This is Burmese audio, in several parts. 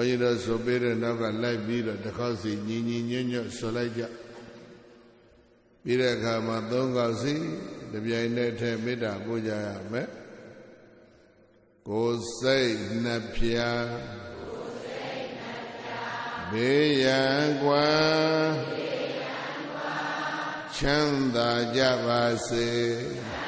ဘုန်းကြီးတို့ဆိုပေးတဲ့နောက်ကလိုက်ပြီးတော့တစ်ခေါက်စီညီညီညွတ်ညွတ်ဆိုလိုက်ကြပြီးတဲ့အခါမှာသုံးခေါက်စီတပြိုင်တည်းထဲမေတ္တာပို့ကြရမယ်ကိုယ်စိတ်နှပြဘေးရန်ကွာချမ်းသာကြပါစေမေ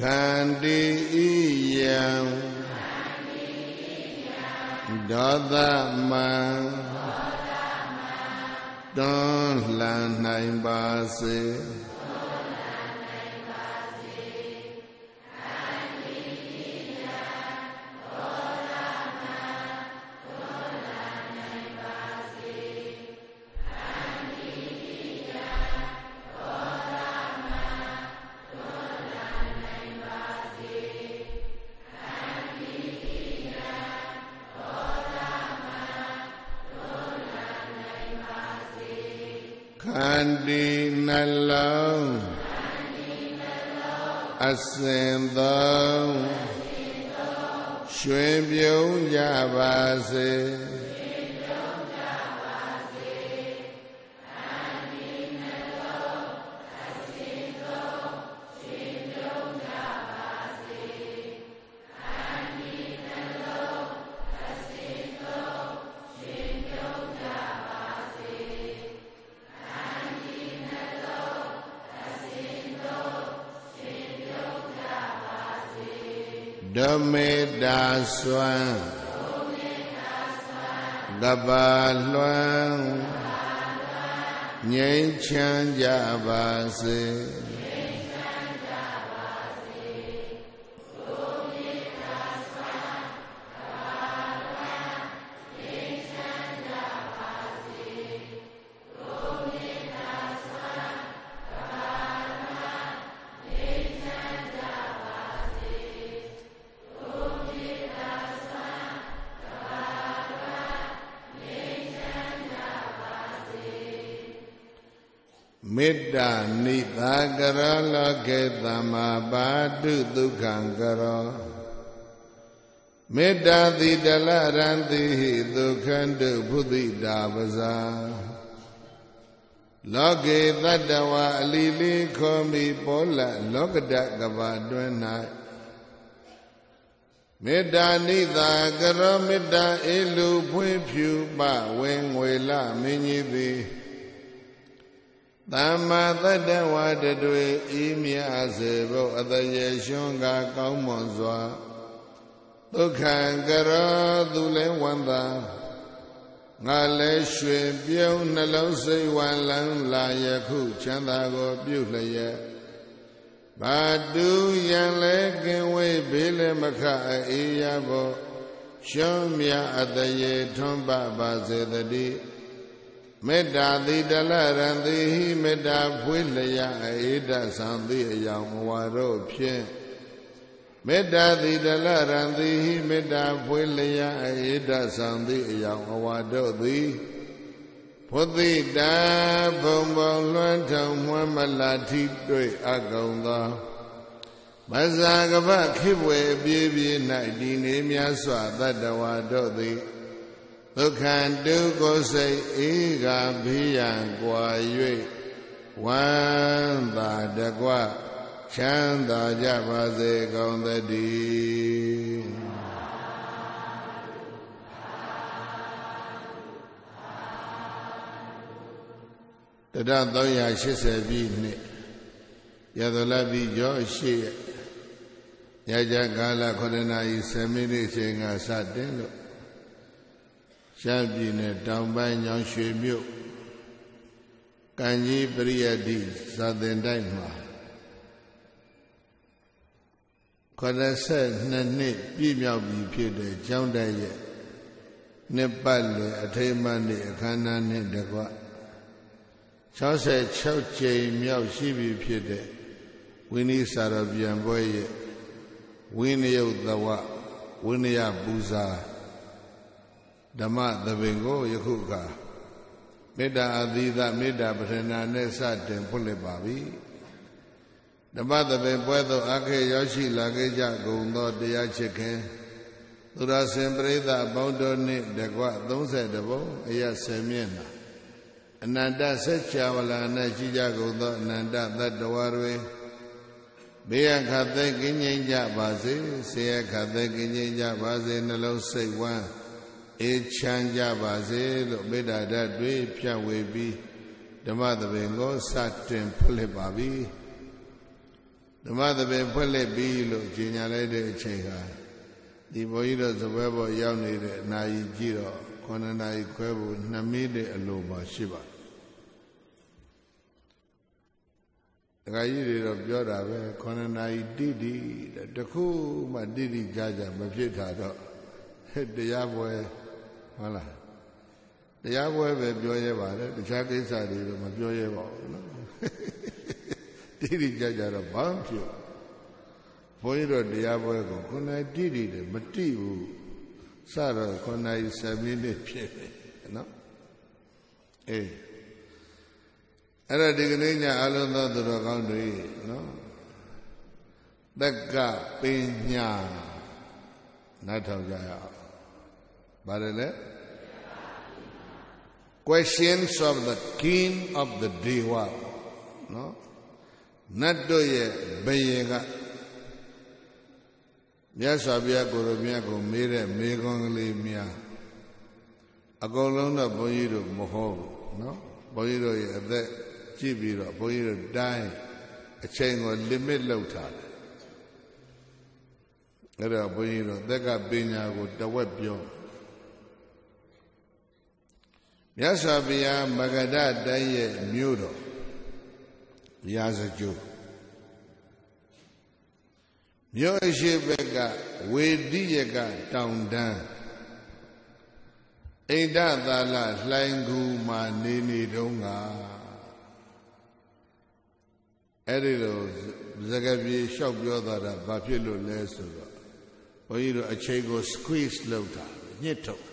ခန္တီဤယံဒေါသမံတွန်းလှန်နိုင်ပါစေ စွမ်းကဘာလွှမ်းငြိမ်းချမ်းကြပါစေ ကရောလောကေသမ္မာပါတုဒုက္ခံကရောမေတ္တာတိတလရံတိဟိဒုက္ခန္တုဘုဒ္ဓိတာပဇာလောကေတတ္တဝါအလီလီခေါ်မိပေါ်လာလောကတကဘာတွင်၌မေတ္တာနိသာကရောမေတ္တာအေလူဖွင့်ဖြူပဝေငွေလမင်းကြီးသည် သမ္မာတတ္တဝါတတွေဤမြာစေဖို့အတရေရှင်ကကောင်းမွန်စွာဒုက္ခံကရောသူလဲဝန္တာငါလည်းရွှေပြုံးနှလုံးစိတ်ဝမ်းလန်းလာယခုချမ်းသာကိုပြုလျက်ဘာတူရန်လဲကင်ဝေးဘေးလည်းမခအေးရဖို့ရှုံးမြအတရေထွန်းပပါစေတည်း မေတ္တာတိတလရံတိဟိမေတ္တာဖွေးလျက်အေဒသံတိအယောင်ဝါတို့ဖြင့်မေတ္တာတိတလရံတိဟိမေတ္တာဖွေးလျက်အေဒသံတိအယောင်ဝါတို့သည်ဖုသိတာဘုံဘုံလွှမ်းထုံမွမ်းမလာထိတွေ့အကုန်သောမဇာကပခိဝေပြေးပြေး၌ဒီနေမြတ်စွာတတ္တဝါတို့သည် ဒုက္ခံတုကိုစိတ်အေးကဘေးရန်ကွာ၍ဝမ်းသာတကွချမ်းသာကြပါစေကောင်းသတည်းတရ380ပြည့်နှစ်ရသလပိကျော်ရှိရကြကာလ9နာရီ10မိနစ်ချိန်ကစတင်လို့ ရှမ်းပြည်နယ်တောင်ပိုင်းညောင်ရွှေမြို့ကံကြီးပရိယတိဇာတင်တိုက်မှာ82နှစ်ပြည့်မြောက်ပြီဖြစ်တဲ့ကျောင်းတိုက်ရဲ့နှစ်ပတ်လည်အထိမ်းအမှတ်နေ့အခမ်းအနားနဲ့တကွ66ကြိမ်မြောက်ရှိပြီဖြစ်တဲ့ဝိနည်းစာရပြန်ပွဲရဲ့ဝိနယုတ်သဝဝိနယပူဇာ ဓမ္မသဘင်ကိုယခုကမေတ္တာအသီသမေတ္တာပထနာနဲ့စတင်ဖွင့်လှစ်ပါပြီဓမ္မသဘင်ပွဲသို့အခေရောက်ရှိလာခဲ့ကြကုန်သောတရားချစ်ခင်သူရစင်ပရိသအပေါင်းတို့နှင့်တကွ30ဘုံအရ10မျက်နှာအနန္တဆက်ချဝလာ၌ရှိကြကုန်သောအနန္တသတ္တဝါတွေဘေးအခတ်သိကင်းငြိမ်းကြပါစေဆေယခတ်သိကင်းငြိမ်းကြပါစေနှလုံးစိတ်ဝမ်း အေးချမ်းကြပါစေလို့မေတ္တာဓာတ်တွေဖြတ်ဝေပြီးဓမ္မသဘင်ကိုစတင်ဖွင့်လှစ်ပါပြီဓမ္မသဘင်ဖွင့်လှစ်ပြီးလို့ကြီးညာလိုက်တဲ့အချိန်ဟာဒီဘုန်းကြီးတို့စပွဲပေါ်ရောက်နေတဲ့အနာကြီးကြည့်တော့9နာရီခွဲဖို့2မိနစ်အလိုပါရှိပါဒကာကြီးတွေတော့ပြောတာပဲ9နာရီတိတိတခုမှတိတိကြကြမဖြစ်တာတော့တရားပွဲ ဟုတ်လားတရားပွဲပဲပြောရဲပါတယ်တခြားကိစ္စတွေတော့မပြောရဲပါဘူးနော်တိတိကြကြတော့ဘာမှဖြစ်ဘုန်းကြီးတို့တရားပွဲကိုခုနတိတိတယ်မတိဘူးစတော့ခုန7မိနစ်ဖြစ်တယ်နော်အေးအဲ့ဒါဒီကနေ့ညအလုံးသောသူတော်ကောင်းတွေနော်တက်ကပညာနားထောင်ကြရအောင် ပါတယ်လေ questions of the king of the deva နော်နတ်တို့ရဲ့ဘယင်ကမြတ်စွာဘုရားကိုရောမြတ်ကိုမေးတဲ့မေခွန်းကလေးများအကုန်လုံးတော့ဘုန်းကြီးတို့မဟုတ်ဘူးနော်ဘုန်းကြီးတို့ရဲ့အသက်ကြည့်ပြီးတော့ဘုန်းကြီးတို့တိုင်းအချိန်ကို limit လောက်ထားတယ်အဲ့တော့ဘုန်းကြီးတို့သက်ကပညာကိုတဝက်ပြော မြတ်စွာဘုရားမဂဒတိုင်းရဲ့မြို့တော်ရာဇကျိုးမြို့အရှိဘက်ကဝေတိယကတောင်တန်းအိန္ဒသာလလှိုင်ကူမှာနေနေတုန်းကအဲ့ဒီလိုစကားပြေလျှောက်ပြောတာဘာဖြစ်လို့လဲဆိုတော့ဘုန်းကြီးတို့အချိန်ကို squeeze လုပ်တာညှစ်ထုတ်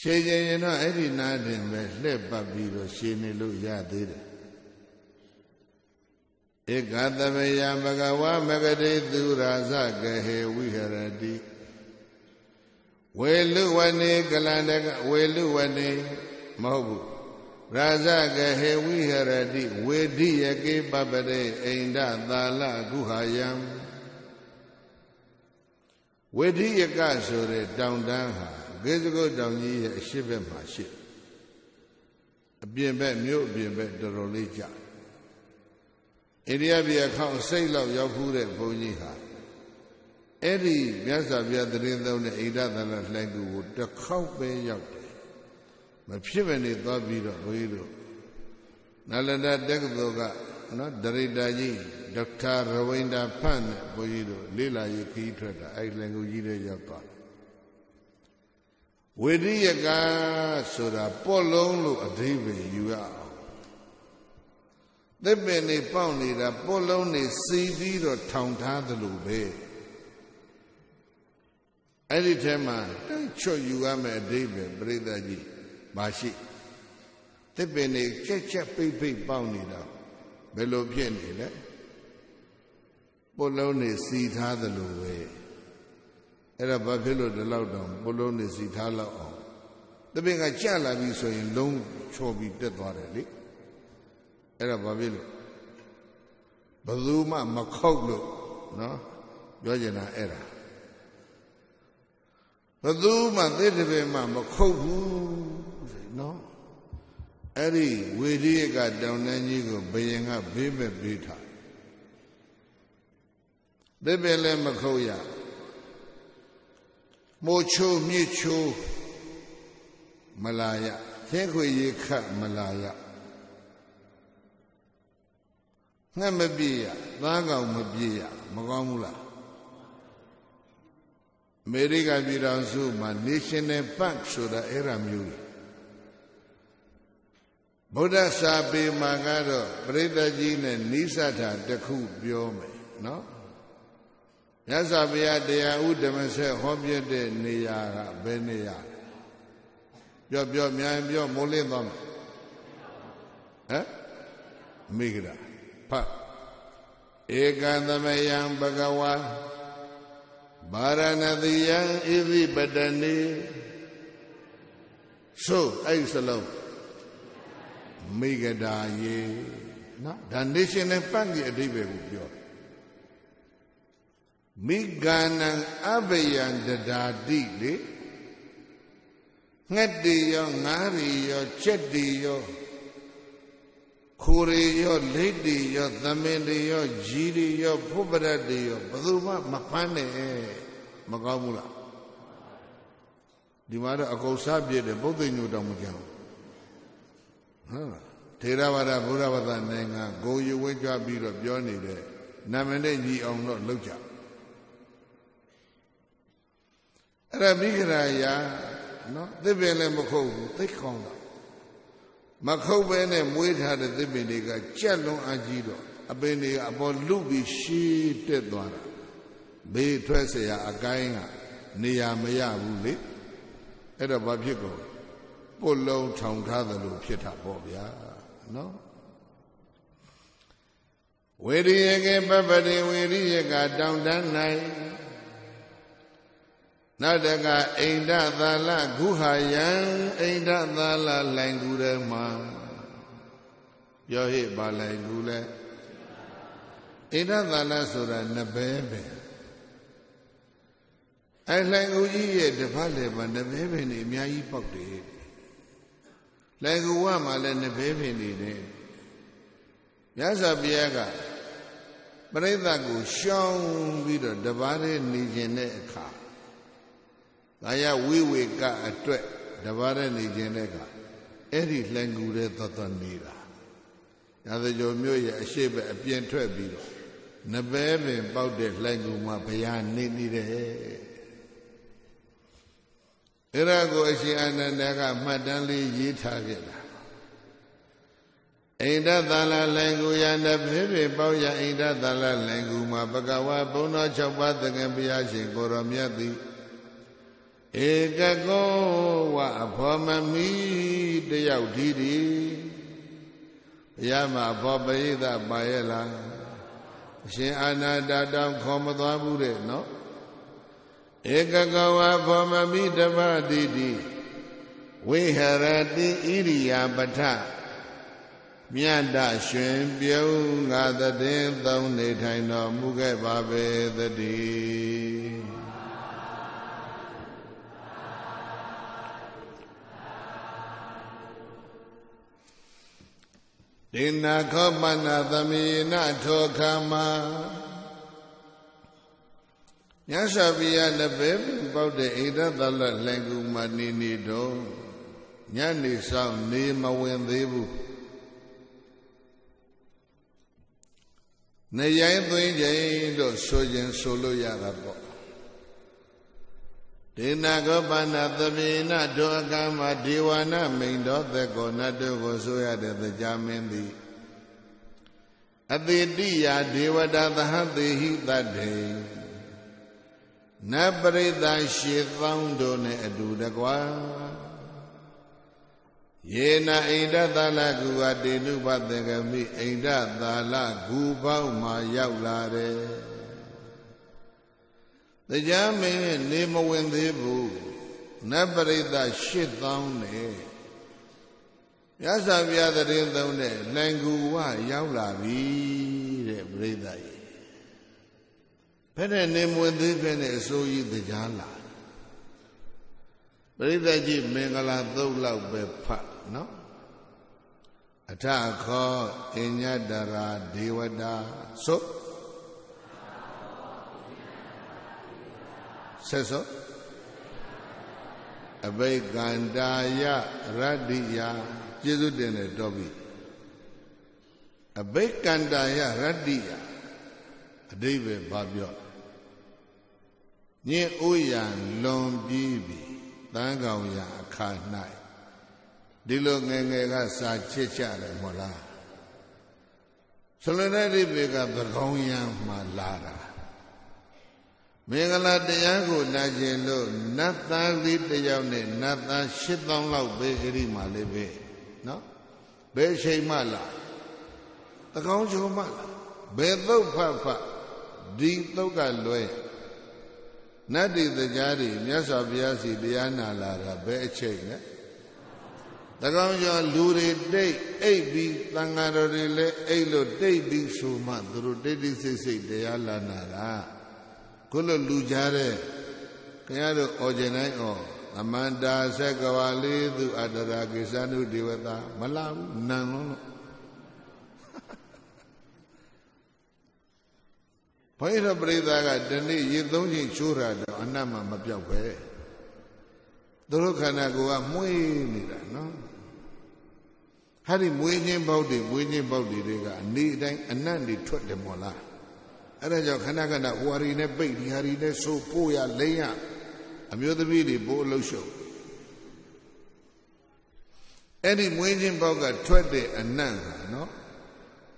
ရှည်ကြရင်တော့အဲ့ဒီနားတင်ပဲလှည့်ပတ်ပြီးတော့ရှည်နေလို့ရသေးတယ်ဧကသဗယမဂဝမဂတိသူရာဇကဟေဝိဟရတိဝေလူဝနေကလန္တကဝေလူဝနေမဟုတ်ဘူးရာဇကဟေဝိဟရတိဝေဒိယကေပပရေအိန္ဒသာလကုဟာယံဝေဒိယကဆိုတဲ့တောင်တန်းဟာ ကေစကုတ်တောင်ကြီးရဲ့အရှိဘက်မှာရှိအပြင်ဘက်မြို့အပြင်ဘက်တော်တော်လေးကြာအိန္ဒိယပြည်အခေါင်စိတ်လောက်ရောက်ဖူးတဲ့ဘုန်းကြီးဟာအဲ့ဒီမြတ်စွာဘုရားတရင်သုံးတဲ့ဣဒ္ဓသလလှိုင်းကူကိုတစ်ခေါက်ပဲရောက်တယ်မဖြစ်မနေသွားပြီးတော့ဘုန်းကြီးတို့နလန္ဒတက္ကသိုလ်ကနော်ဒရိတာကြီးဒေါက်တာရဝိန္ဒာဖတ်နဲ့ဘုန်းကြီးတို့လေးလာရေးခီးထွက်တာအဲ့လှိုင်းကူကြီးတွေရောက်သွား ဝေရိယကဆိုတာပေါ့လုံးလို့အဓိပ္ပာယ်ယူရအောင်သစ်ပင်နေပေါက်နေတာပေါ့လုံးနေစီပြီးတော့ထောင်ထားသလိုပဲအဲ့ဒီထဲမှာတိုက်ချွတ်ယူရမယ်အဓိပ္ပာယ်ပြိဿကြီးမရှိသစ်ပင်နေကြက်ကြက်ပိတ်ပိတ်ပေါက်နေတာဘယ်လိုဖြစ်နေလဲပေါ့လုံးနေစီထားသလိုပဲ အဲ့ဒါဘာဖြစ်လို့ဒီလောက်တောင်ပေါ့လုံးနေစီထားလောက်အောင်သစ်ပင်ကကြလာပြီဆိုရင် လုံးချော်ပြီးတက်သွားတယ်လေအဲ့ဒါဘာဖြစ်လို့ဘယ်သူမှမခောက်လို့နော်ပြောချင်တာအဲ့ဒါဘယ်သူမှသစ်တပင်မှမခုတ်ဘူးနော်အဲ့ဒီဝေဒီယကတောင်တန်းကြီးကိုဘယင်ကဘေးမဲ့ဘေးထားသစ်ပင်လည်းမခုတ်ရ မိုးချိုးမြစ်ချိုးမလာရသဲခွေရေခတ်မလာရငှက်မပြေရသားကောင်မပြေရမကောင်းဘူးလားအမေရိကန်ပြည်ထောင်စုမှာ National Park ဆိုတာအဲ့ဒါမျိုးဗုဒ္ဓစာပေမှာကတော့ပရိသတ်ကြီးနဲ့နိစ္စတာတစ်ခုပြောမယ်နော် မြတ်စွာဘုရားတရားဥဓမ္မဆက်ဟောပြတဲ့နေရာကဘယ်နေရာပြောပြောမြန်ပြောမိုးလင်းသွားမယ်ဟမ်မိဂရာဖတ်ဧကံသမယံဘဂဝါဗာရဏတိယံဣတိပတနေဆိုအဲ့စလုံးမိဂဒာယေနော်ဒါ national park ရဲ့အဓိပ္ပာယ်ကိုပြော မိဂာနံအဘယံတဒါတိလေငှက်တွေရောငါးတွေရောချက်တွေရောခိုးတွေရောလိတ်တွေရောသမင်တွေရောကြီးတွေရောဖုပ္ပရတ်တွေရောဘယ်သူမှမဖမ်းနဲ့မကောင်းဘူးလားဒီမှာတော့အကုန်စားပြည့်တယ်ဗုဒ္ဓညုတောင်မကြောက်ဟုတ်ထေရဝါဒဘုရားဘာသာနိုင်ငံဂုံယူဝဲကြပြီးတော့ပြောနေတဲ့နာမည်နဲ့ညီအောင်တော့လုပ်ကြ အဲ့ဒါမိခရာယာနော်သစ်ပင်လည်းမခုတ်ဘူးသိခေါင်းတာမခုတ်ပဲနဲ့မွေးထားတဲ့သစ်ပင်တွေကကြက်လွန်အကြီးတော့အပင်တွေအပေါ်လူပြီးရှီးတက်သွားတာဘေးထွက်เสียအကိုင်းကနေရာမရဘူးလေအဲ့တော့ဘာဖြစ်ကုန်ပုတ်လုံးထောင်ထားသလိုဖြစ်တာပေါ့ဗျာနော်ဝေရိယကေပပတိဝေရိယကတောင်တန်း၌ နောက်တကအိန္ဒသာလဂုဟာယံအိန္ဒသာလလိုင်ကူထဲမှာပြောဟိပါလိုင်ကူလဲအိန္ဒသာလဆိုတာနဘဲပဲအဲလိုင်ကူကြီးရဲ့တပတ်လေပါနဘဲပင်နေအများကြီးပေါက်တယ်လိုင်ကူဝမှာလည်းနဘဲပင်နေတယ်မြတ်စွာဘုရားကပရိသတ်ကိုရှောင်းပြီးတော့တပါးတည်းနေခြင်းတဲ့အခါ ကာယဝိဝေကအတွက်တပါးတဲ့နေခြင်းတဲ့ကအဲ့ဒီလှန်ကူတဲ့သတ်သတ်နေတာရာဇကြိုမြို့ရဲ့အရှိဘအပြင်ထွက်ပြီးတော့နဘဲပင်ပေါက်တဲ့လှန်ကူမှာဘုရားနေနေတယ်အဲ့ဒါကိုအရှင်အာနန္ဒကမှတ်တမ်းလေးရေးထားခဲ့တာအိန္ဒသလလင်ကူယနဘေဘေပေါရအိန္ဒသလလင်ကူမှာဘဂဝါဘုံတော်၆ပါးသခင်ဘုရားရှင်ကိုရောမြတ်သည် ဧကကောဝအဖော်မမီတယောက်ဒီဒီဘုရားမှာအဖော်ပရိသပါရဲ့လားအရှင်အာနာတာတောင်ခေါ်မသွားဘူးတဲ့နော်ဧကကောဝအဖော်မမီတပတိတိဝိဟရတိဣရိယာပထမြတ်တရွှင်ပြုံးငါတည်သုံးနေထိုင်တော်မူခဲ့ပါပေသတည်း ဒေနာခောပနာသမေနထောခမမြတ်စွာဘုရားလက်ပဲပေါက်တဲ့ဣဒသလလှန်ကူမနေနေတော့ညနေဆောင်နေမဝင်သေးဘူးနေရိုင်းသွင်းခြင်းလို့ဆိုခြင်းဆိုလို့ရတာပေါ့ ဒေနာကောပနာသပြေနဒောကမဒေဝနာမိန်တော်သက်ကောနတ်တို့ကိုဆိုရတဲ့တရားမင်းသည်အတိတိယဒေဝတာသဟသေဟိတတေနပရိသရှေသောင်းတို့နဲ့အတူတကွာယေနဣန္ဒသလကုဝတေနုပတေကမိဣန္ဒသာလဂူပေါင်းမှရောက်လာတယ် တရားမင်းနေမဝင်သေးဘူးနတ်ပရိသရှစ်သောင်းနဲ့မြတ်စွာဘုရားတရင်သုံးတဲ့လင်ကူဝရောက်လာပြီတဲ့ပရိသကြီးဘယ်နဲ့နေမဝင်သေးဘဲနဲ့အစိုးကြီးတရားလာပရိသတ်ကြီးမင်္ဂလာသုတ်လောက်ပဲဖတ်နော်အထခောအညတရာဒေဝတာဆို ဆက်စောအဘိကန္တာယရတ္တိယကျေးဇူးတင်တယ်တော်ပြီအဘိကန္တာယရတ္တိယအတိဘယ်ဘာပြောညင်ဥယံလွန်ပြီးပြီတန်းကောင်ရအခါ၌ဒီလိုငယ်ငယ်ကစာချစ်ကြတယ်မဟုတ်လားဆလရတိဘေကသကောင်းရံမှလာတာ မင်္ဂလာတရားကိုနာကျင်လို့နတ်သားလေးတယောက်နဲ့နတ်သား8000လောက်ပဲအဲ့ဒီမှာလေးပဲနော်ဘယ်ချိန်မှလာတကောင်းချုံမှလာဘယ်သုတ်ဖတ်ဖတ်ဒီသုတ်ကလွဲနတ်တိတရားတွေမြတ်စွာဘုရားစီတရားနာလာတာဘယ်အချိန်လဲတကောင်ကျော်လူတွေတိတ်အိပ်ပြီးသံဃာတော်တွေလည်းအိပ်လို့တိတ်ပြီးဆိုမှသူတို့တိတ်တိတ်ဆိတ်ဆိတ်တရားလာနာတာ ခုလိုလူကြားတဲ့ခင်ဗျားတို့အော်ကျင်တိုင်းအော်အမန္တာဆက်ကဝါလေးသူအတ္တရာကိသနုဒေဝတာမလာဘူးနန်လုံးလို့ဘုရားပရိသတ်ကဒီနေ့ရေသုံးချိန်ချိုးတာတော့အနတ်မှမပြောက်ပဲသူတို့ခန္ဓာကိုယ်ကမွေးနေတာနော်ဟာဒီမွေးခြင်းပေါက်တွေမွေးခြင်းပေါက်တွေတွေကအနေတိုင်းအနတ်တွေထွက်တယ်မို့လား အဲ့ဒါကြောင့်ခဏခဏဟွာရီနဲ့ပိတ်ဒီဟာရီနဲ့ဆိုးပို့ရလိမ့်ရအမျိုးသမီးတွေပို့အလုပ်ရှုပ်အဲ့ဒီမွေးခြင်းပေါက်ကထွက်တဲ့အနတ်ဟာနော်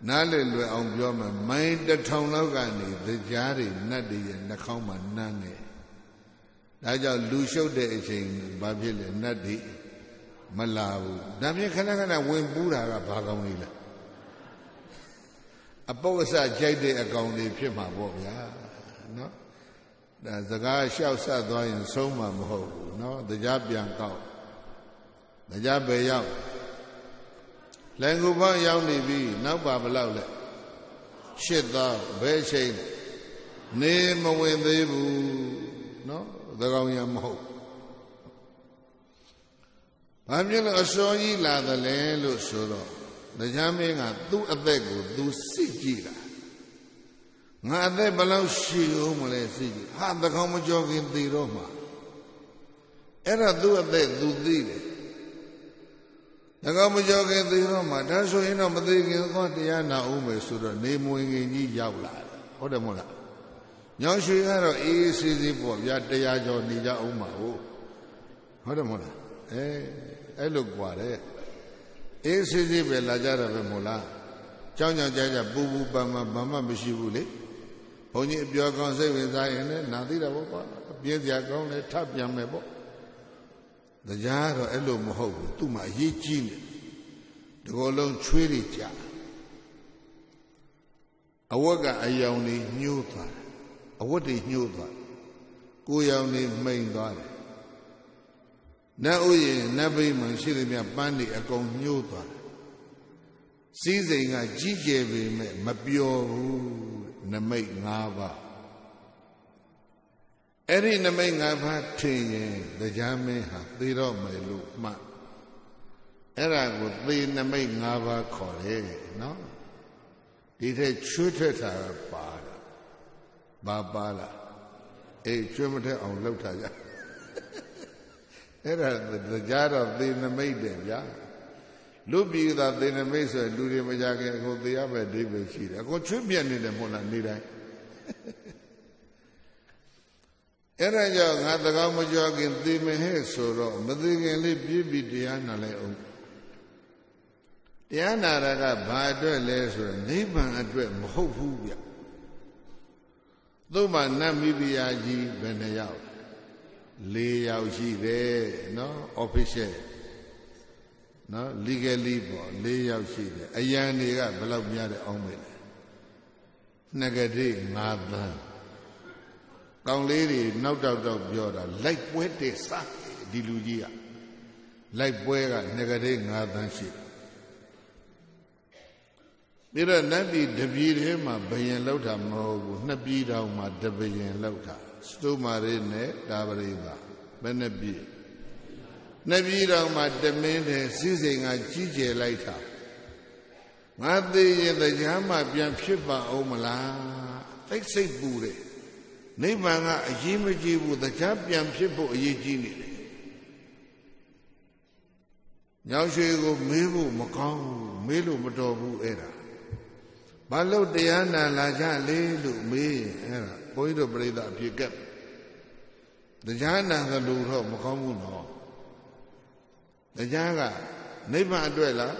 နားလေလွယ်အောင်ပြောမယ်မိုင်းတစ်ထောင်လောက်ကနေတရားတွေနတ်တွေရဲ့နှာခေါင်းမှာနမ်းနေဒါကြောင့်လူရှုပ်တဲ့အချိန်ဘာဖြစ်လဲနတ်တွေမလာဘူးဒါဖြင့်ခဏခဏဝင်ပူးတာကဘာကောင်းလေးလဲ အပုပ်အစကြိုက်တဲ့အကောင်တွေဖြစ်မှာပေါ့ဗျာနော်ဒါစကားလျှောက်ဆက်သွားရင်ဆုံးမှာမဟုတ်ဘူးနော်တရားပြန်ကောက်တရားပဲရောက်လင်္ကူပေါင်းရောက်နေပြီနောက်ပါဘလောက်လဲရှစ်သောဘယ်ချိန်နေမဝင်သေးဘူးနော်သကောင်ရမဟုတ်ဘာဖြစ်လို့အစောကြီးလာသလဲလို့ဆိုတော့ တရားမင်းကသူ့အသက်ကိုသူစစ်ကြည့်တာငါအသက်ဘယ်လောက်ရှည်ဦးမလဲစစ်ကြည့်ဟာသကောင်မကြော်ခင်သေတော့မှာအဲ့ဒါသူ့အသက်သူသိတယ်သကောင်မကြော်ခင်သေတော့မှာဒါဆိုရင်တော့မသေးခင်ကောတရားနာဦးမယ်ဆိုတော့နေမွင်ခင်ကြီးရောက်လာတယ်ဟုတ်တယ်မဟုတ်လားညောင်ရွှေကတော့အေးအေးဆေးဆေးပေါ့ဗျာတရားကြော်နေကြအောင်ပါဟုတ်တယ်မဟုတ်လားအဲအဲ့လိုကြွားတယ် အေးဆေးဆေးပဲလာကြတာပဲမဟုတ်လားကြောင်းကြောင်ကြကြပူပူပန်ပန်ဘာမှမရှိဘူးလေဘုန်းကြီးအပြောကောင်းစိတ်ဝင်စားရင်လည်းနာသိတာပေါ့ကွာပြင်းစရာကောင်းတယ်ထပ်ပြန်မယ်ပေါ့တရားကတော့အဲ့လိုမဟုတ်ဘူးသူ့မှာအရေးကြီးနေဒီကောလုံးချွေးတွေကြာအဝတ်ကအယောင်တွေညှိုးသွားတယ်အဝတ်တွေညှိုးသွားကိုယ်ယောင်တွေမှိန်သွားတယ် နတ်ဥယျာဉ်နတ်ဗိမာန်ရှိသမျှပန်းတွေအကုန်ညှိုးသွားတယ်စည်းစိမ်ကကြီးကျယ်ပေမဲ့မပျော်ဘူးနမိတ်၅ပါးအဲ့ဒီနမိတ်၅ပါးထင်ရင်တရားမင်းဟာသေတော့မယ်လို့မှတ်အဲ့ဒါကိုသေနမိတ်၅ပါးခေါ်တယ်နော်ဒီထက်ချွတ်ထက်တာပါတာဘာပါလားအေးကျွတ်မထက်အောင်လှုပ်ထားကြ အဲ့ဒါတရားတော့သေနမိတ်တယ်ဗျာလူပြည်သာသေနမိတ်ဆိုလူတွေမကြခင်အခုသေရပဲဒိဗ္ဗေရှိတယ်အခုချွတ်ပြက်နေတယ်မဟုတ်လားနေတိုင်းအဲ့ဒါကြောင့်ငါတကောင်းမကြောခင်သေမဟဲ့ဆိုတော့မသေခင်လေးပြည့်ပြီးတရားနာလိုက်အောင်တရားနာရကဘာအတွက်လဲဆိုတော့နိဗ္ဗာန်အတွက်မဟုတ်ဘူးဗျသို့မှနတ်မိဖုရားကြီးဘယ်နှယောက် ၄ယောက်ရှိတယ်နော် official နော် legally ပေါ့၄ယောက်ရှိတယ်အယံတွေကဘယ်လောက်များတယ်အောင်မေလဲနှစ်ကတိ၅သန်းကောင်းလေးတွေနောက်တောက်တောက်ပြောတာလိုက်ပွဲတဲ့စားဒီလူကြီးကလိုက်ပွဲကနှစ်ကတိ၅သန်းရှိပြီးတော့နတ်ပြည်တပြည်ထဲမှာဘယင်လောက်တာမဟုတ်ဘူးနှစ်ပြည်တောင်မှာတဘယင်လောက်တာ စတုမာရိနဲ့တာပရိသဘယ်နှပြည်နှစ်ပြည်တောင်မှာတမင်းတဲ့စည်းစိမ်ကကြီးကျယ်လိုက်တာငါသေးရင်တရားမှပြန်ဖြစ်ပါအောင်မလားသိစိတ်ပူတယ်နိဗ္ဗာန်ကအရေးမကြီးဘူးတရားပြန်ဖြစ်ဖို့အရေးကြီးနေတယ်ညောင်ရွှေကိုမေးဖို့မကောင်းဘူးမေးလို့မတော်ဘူးအဲ့ဒါဘာလို့တရားနာလာကြလေလို့မေးရင်အဲ့ဒါ ဘုန်းကြီးတို့ပြိဿအဖြစ်ကက်တရားနာသလိုတော့မကောင်းဘူးနော်တရားကနိဗ္ဗာန်အတွက်လား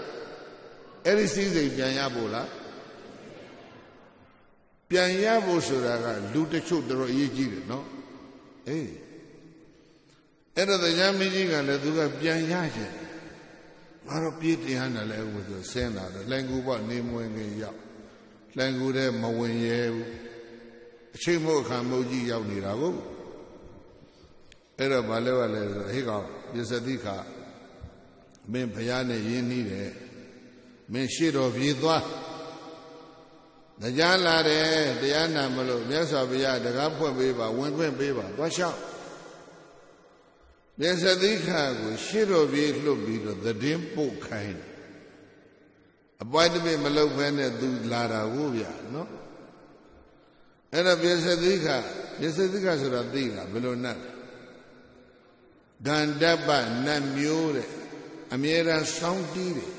အဲ့ဒီစည်းစိမ်ပြန်ရဖို့လားပြန်ရဖို့ဆိုတာကလူတချို့တော်အရေးကြီးတယ်နော်အေးအဲ့တော့တရားမင်းကြီးကလည်းသူကပြန်ရချင်ငါတော့ပြေးတရားနာလဲဦးဆိုဆင်းလာတယ်လိုင်ကူပေါ့နေမွေငင်ရောက်လိုင်ကူတဲ့မဝင်ရဲဘူး အချိန်မို့အခါမုတ်ကြီးရောက်နေတာကိုအဲ့တော့ဘာလဲလဲဆိုဟေ့ကောင်ပြစ္စတိခမင်းဘုရားနဲ့ယဉ်နှီးတယ်မင်းရှေ့တော်ပြေးသွားတရားလာတယ်တရားနာမလို့မြတ်စွာဘုရားတကားဖွင့်ပေးပါဝင်ခွင့်ပေးပါသွားလျှောက်မြတ်စသိခါကိုရှေ့တော်ပြေးလှုပ်ပြီးတော့သတင်းပို့ခိုင်းအပွားတပိမလုပ်ဖဲနဲ့သူလာတာကိုဗျာနော် အဲ့တော့မြတ်စသိခါမြတ်စသိခါဆိုတာသိလားဘယ်လိုနတ်ဂန္ဓပနတ်မျိုးတဲ့အမြဲတမ်းစောင်းတီးတယ်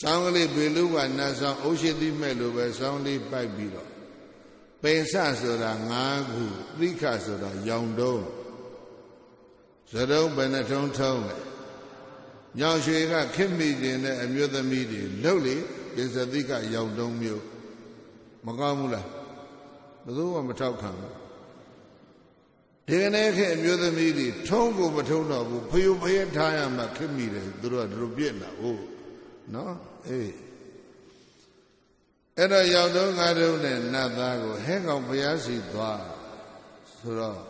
စောင်းကလေးဘေလူကနတ်ဆောင်အုတ်ရှိသီးမဲ့လိုပဲစောင်းလေးပိုက်ပြီးတော့ပင်စဆိုတာ၅ခုသိခဆိုတာရောင်တုံးဇရုံးဘယ်နှထုံးထုံးလဲညောင်ရွှေကခစ်မိခြင်းနဲ့အမျိုးသမီးတွေလှုပ်လေပိစသိကရောင်တုံးမျိုးမကောင်းဘူးလား ဘယ်သူမှမထောက်ခံဘူးဒီကနေ့ခေအမျိုးသမီးတွေထုံးကိုမထုံးတော့ဘူးဖယုဖယထားရမှခစ်မိတယ်သူတို့ကသူတို့ပြစ်လာဟုတ်နော်အေးအဲ့တော့ရောက်တော့ငါတို့နဲ့နတ်သားကိုဟဲကောင်ဘုရားစီသွားဆိုတော့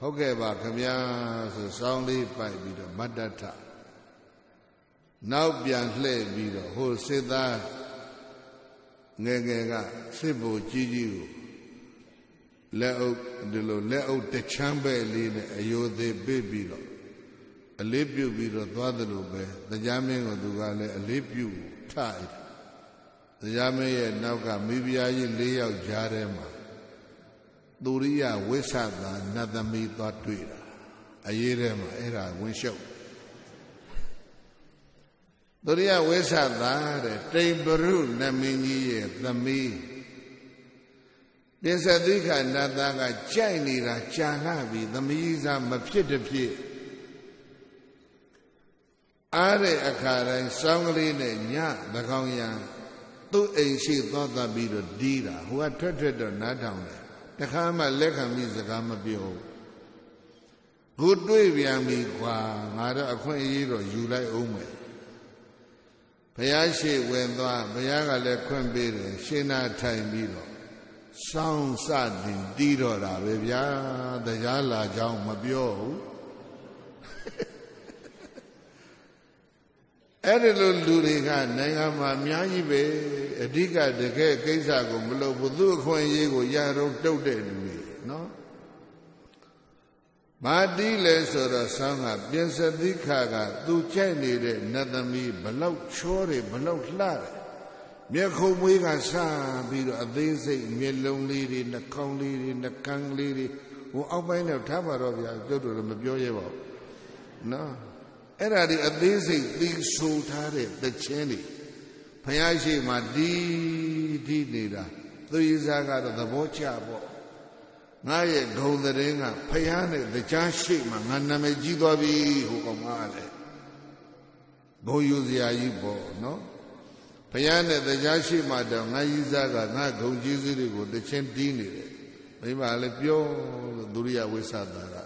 ဟုတ်ကဲ့ပါခမည်းဆိုစောင်းလေးပိုက်ပြီးတော့မတ္တထနောက်ပြန်လှည့်ပြီးတော့ဟိုစစ်သားငယ်ငယ်ကစစ်ဘိုလ်ကြီးကြီးကို လက်အုပ်ဒီလိုလက်အုပ်တချမ်းပဲလေးနဲ့အယိုသေးပေးပြီးတော့အလေးပြုတ်ပြီးတော့သွားတယ်လို့ပဲတရားမင်းကသူကလည်းအလေးပြုတ်ထားတယ်တရားမင်းရဲ့နောက်ကမိဖုရားကြီး၄ယောက်ကြားထဲမှာသူရိယဝိသသာနတ်သမီးသွားတွေ့တာအရေးထဲမှာအဲ့ဒါဝင်းလျှောက်သူရိယဝိသသာတဲ့တိမ်ပရုနမင်းကြီးရဲ့သမီး ပိစသိခနတ်သားကကြိုက်နေတာကြာလာပြီသမီးစားမဖြစ်တဖြစ်အားတဲ့အခါတိုင်းစောင်းကလေးနဲ့ညသကောင်ရံသူ့အိမ်ရှိသွားသပြီးတော့ဒီးတာဟိုကထွက်ထွက်တော့နားထောင်တယ်တခါမှလက်ခံပြီးစကားမပြောဘူးခုတွေ့ပြန်ပြီကွာငါတော့အခွင့်အရေးတော့ယူလိုက်အောင်မယ်ဘုရားရှိဝင်သွားဘုရားကလည်းခွင့်ပေးတယ်ရှင်းနာထိုင်ပြီးတော့ စောင်းစတင်တီးတော့တာပဲဗျာတရားလာကြောင်းမပြောဘူးအဲ့ဒီလိုလူတွေကနိုင်ငံမှာအများကြီးပဲအဓိကတကယ်ကိစ္စကိုမလုပ်ဘူးသူ့အခွင့်အရေးကိုရတော့တုတ်တဲ့လူတွေနော်မာတိလဲဆိုတော့ဆောင်းကပြင်စတိခါကသူကြိုက်နေတဲ့နတ်သမီးဘလောက်ချောတယ်ဘလောက်လှတယ် မျက်ခုံးမွေးကဆပြီးတော့အသေးစိတ်မျက်လုံးလေးတွေနှာခေါင်းလေးတွေနှာကန်းလေးတွေဟိုအောက်ပိုင်းတော့ထားပါတော့ဗျာကျုပ်တို့လည်းမပြောရပါဘူးနော်အဲ့ဒါဒီအသေးစိတ်သီဆိုထားတဲ့တခြင်းတွေဘုရားရှိမှဒီဒီနေတာသူရစားကတော့သဘောကျပေါ့ငါရဲ့ဂုံတဲ့င်းကဖယားနဲ့တရားရှိမှငါနာမည်ကြီးသွားပြီဟိုကောင်ကလည်းဘုံယူစရာကြီးပေါ့နော် ဘုရားနဲ့တရားရှိမှတော့ငါကြီးစားကငါဂုံကျေးဇူးတွေကိုတခြင်းတီးနေတယ်မိမလည်းပြောလို့ဒုရိယဝိသတာက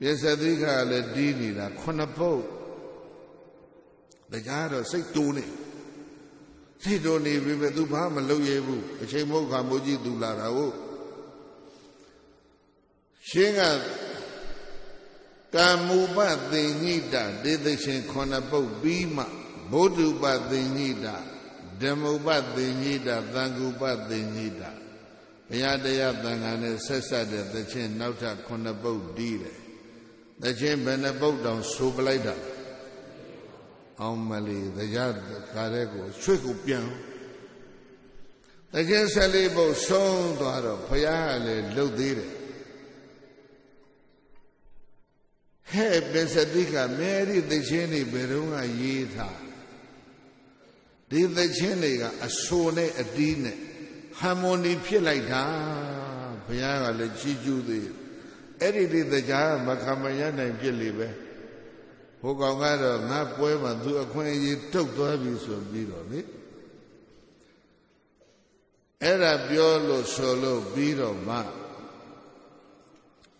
ပြစ္ဆသိခါလည်းတီးနေတာခုနှစ်ပုတ်တရားတော့စိတ်တိုးနေစိတ်တိုးနေပြီပဲသူဘာမလုပ်ရဘူးအချိန်မဟုတ်ခါမိုးကြီးသူလာတာဟုတ်ရှင်းကကာမူပသိညိတဒေသရှင်ခုနှစ်ပုတ်ပြီးမှ ဘုဒ္ဓပသိညိတဓမ္မုပသိညိတသံဃုပသိညိတဘုရားတရားသံဃာနဲ့ဆက်ဆက်တဲ့သချင်းနောက်ထပ်ခုနှစ်ပုတ်တီးတယ်သချင်းဘယ်နှပုတ်တောင်ဆိုပလိုက်တာအောင်မလီတရားကားတဲ့ကိုရွှေ့ကိုပြန်သချင်းဆက်လေးပုတ်ဆုံးသွားတော့ဘုရားကလည်းလှုပ်သေးတယ်ဟဲ့ပစ္စတိကမဲရီသချင်းတွေဘယ်တော့မှရေးထား ဒီသချင်းတွေကအဆိုနဲ့အတီးနဲ့ဟမ်မိုနီဖြစ်လိုက်တာဘုရားကလည်းကြီးကျူးသေးအဲ့ဒီဒီတရားမခံမရနိုင်ဖြစ်လေပဲဟိုကောင်ကတော့ငါပွဲမှာသူအခွင့်အရေးတုတ်သွားပြီဆိုပြီးတော့လေအဲ့ဒါပြောလို့ဆိုလို့ပြီးတော့မှ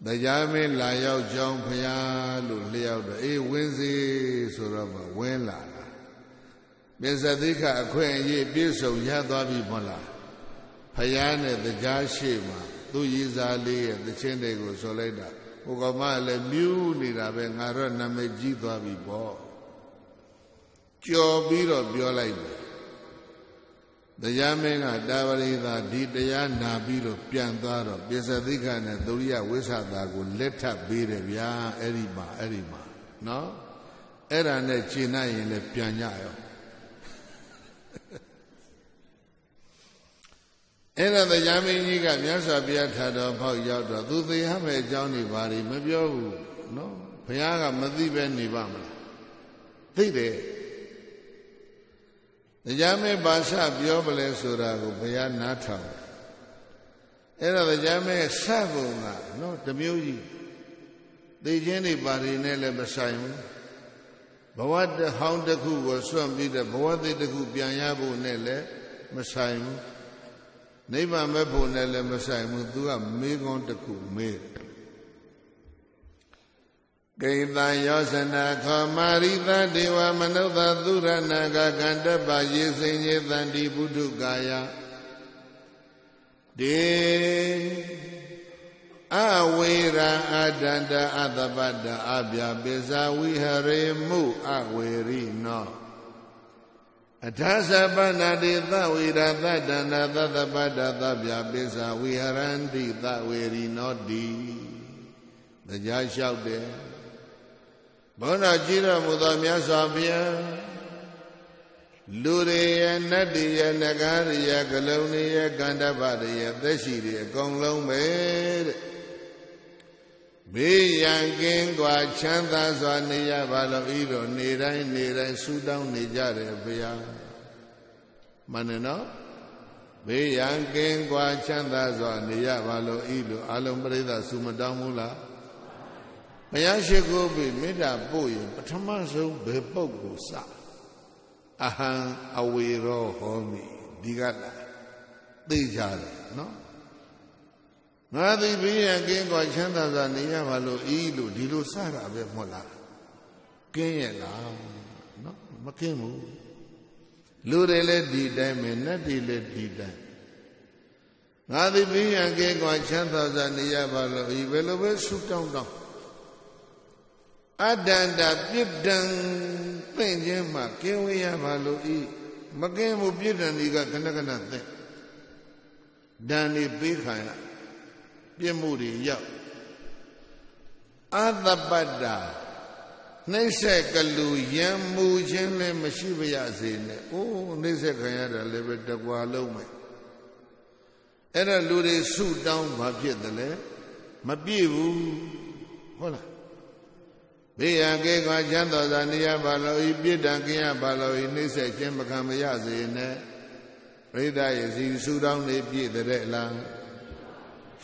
တရားမင်းလာရောက်ကြောင်းဖျားလို့လျှောက်တော့အေးဝင်းစီဆိုတော့မှဝင်းလာတာ ပစ္စတိကအခွင့်အရေးပြည့်စုံရသွားပြီမဟုတ်လားဖျားနဲ့တရားရှိမှသူရည်စားလေးရဲ့တခြင်းတွေကိုဆိုလိုက်တာဟိုကောင်မလည်းမြူးနေတာပဲငါတော့နာမည်ကြီးသွားပြီပေါ့ကြော်ပြီးတော့ပြောလိုက်တယ်တရားမင်းကတာဝရိသာဒီတရားနာပြီးတော့ပြန်သွားတော့ပစ္စသိခနဲ့သုရိယဝိသသာကိုလက်ထပ်ပေးတယ်ဗျာအဲ့ဒီမှာအဲ့ဒီမှာနော်အဲ့ဒါနဲ့ရှင်းနိုင်ရင်လည်းပြန်ကြရော အဲ့ဒါတရားမင်းကြီးကမြတ်စွာဘုရားထာတော်ဖောက်ရောက်တော့သူသိရမယ့်အကြောင်းတွေဘာတွေမပြောဘူးနော်ဘုရားကမသိပဲနေပါမလားသိတယ်တရားမင်းဘာရှပြောပလဲဆိုတာကိုဘုရားနားထောင်အဲ့တော့တရားမင်းဆက်ပုံကနော်တမျိုးကြီးသိချင်းတွေဘာတွေနဲ့လည်းမဆိုင်ဘူးဘဝတဟောင်းတစ်ခုကိုစွန့်ပြီးတဲ့ဘဝသစ်တစ်ခုပြန်ရဖို့နဲ့လည်းမဆိုင်ဘူး နိဗ္ဗာန်မဲ့ဖို့နဲ့လည်းမဆိုင်ဘူးသူကမေးခွန်းတစ်ခုမေးကိတံယောဇနာခောမာရိသဒေဝမနုဿသုရဏကကန္တပယေစိညေတန္တိပုထုကာယဒေအဝေရအတန္တအတပတ္တအပြပိဇာဝိဟရေမှုအဝေရိနော အထာသပနာတိသဝေရသတ္တနာသတ္တပတ္တသဗျာပိဇာဝိဟရန္တိသဝေရိနောတိတရားလျှောက်တယ်ဘုန်းတော်ကြည်တော်မူသောမြတ်စွာဘုရားလူတွေရဲ့နတ်တွေရဲ့နဂါးတွေရဲ့ဂလုံးတွေရဲ့ကန္တပတွေရဲ့သက်ရှိတွေအကုန်လုံးပဲတဲ့ ဘေးရန်ကင်းစွာချမ်းသာစွာနေရပါလို့ဤတို့နေတိုင်းနေတိုင်းဆုတောင်းနေကြတယ်ဘုရားမနဲ့နော်ဘေးရန်ကင်းစွာချမ်းသာစွာနေရပါလို့ဤတို့အလုံးပရိသတ်ဆုမတောင်းဘူးလားမရရှိခိုးပြီမေတ္တာပို့ရင်ပထမဆုံးဘယ်ပုဂ္ဂိုလ်စအဟံအဝေရောဟောမိဒီကလာသိကြတယ်နော် ငါသည်ဘေးရန်ကင်းကွာချမ်းသာစွာနေရပါလို့ဤလို့ဒီလိုစတာပဲမဟုတ်လားကင်းရဲ့လားနော်မကင်းဘူးလူတွေလည်းဒီတိုင်းပဲနတ်တွေလည်းဒီတိုင်းငါသည်ဘေးရန်ကင်းကွာချမ်းသာစွာနေရပါလို့ဤဘယ်လိုပဲဆုတောင်းတောင်းအတ္တန္တပြစ်ဒံသင့်ခြင်းမှကင်းဝေးရပါလို့ဤမကင်းမှုပြည့်တန်ဒီကခဏခဏသင့်ဒဏ်နေပေးခံရ ပြစ်မှုတွေရောက်အသပတ္တာနှိမ့်ဆက်ကလူရံမှုခြင်းလည်းမရှိပါရစေနဲ့။အိုးနှိမ့်ဆက်ခံရတာလည်းပဲတကွာလုံးမယ်။အဲ့ဒါလူတွေဆုတောင်းဘာဖြစ်တယ်လဲမပြည့်ဘူးဟုတ်လားဘေးရန်ကဲကွာချမ်းတော်သာနေရပါလို့ဤပြစ်ဒဏ်ကင်းရပါလို့ဤနှိမ့်ဆက်ခြင်းမခံမရစေနဲ့ပရိသတ်ရဲ့စီဆုတောင်းနေပြည့်တဲ့လား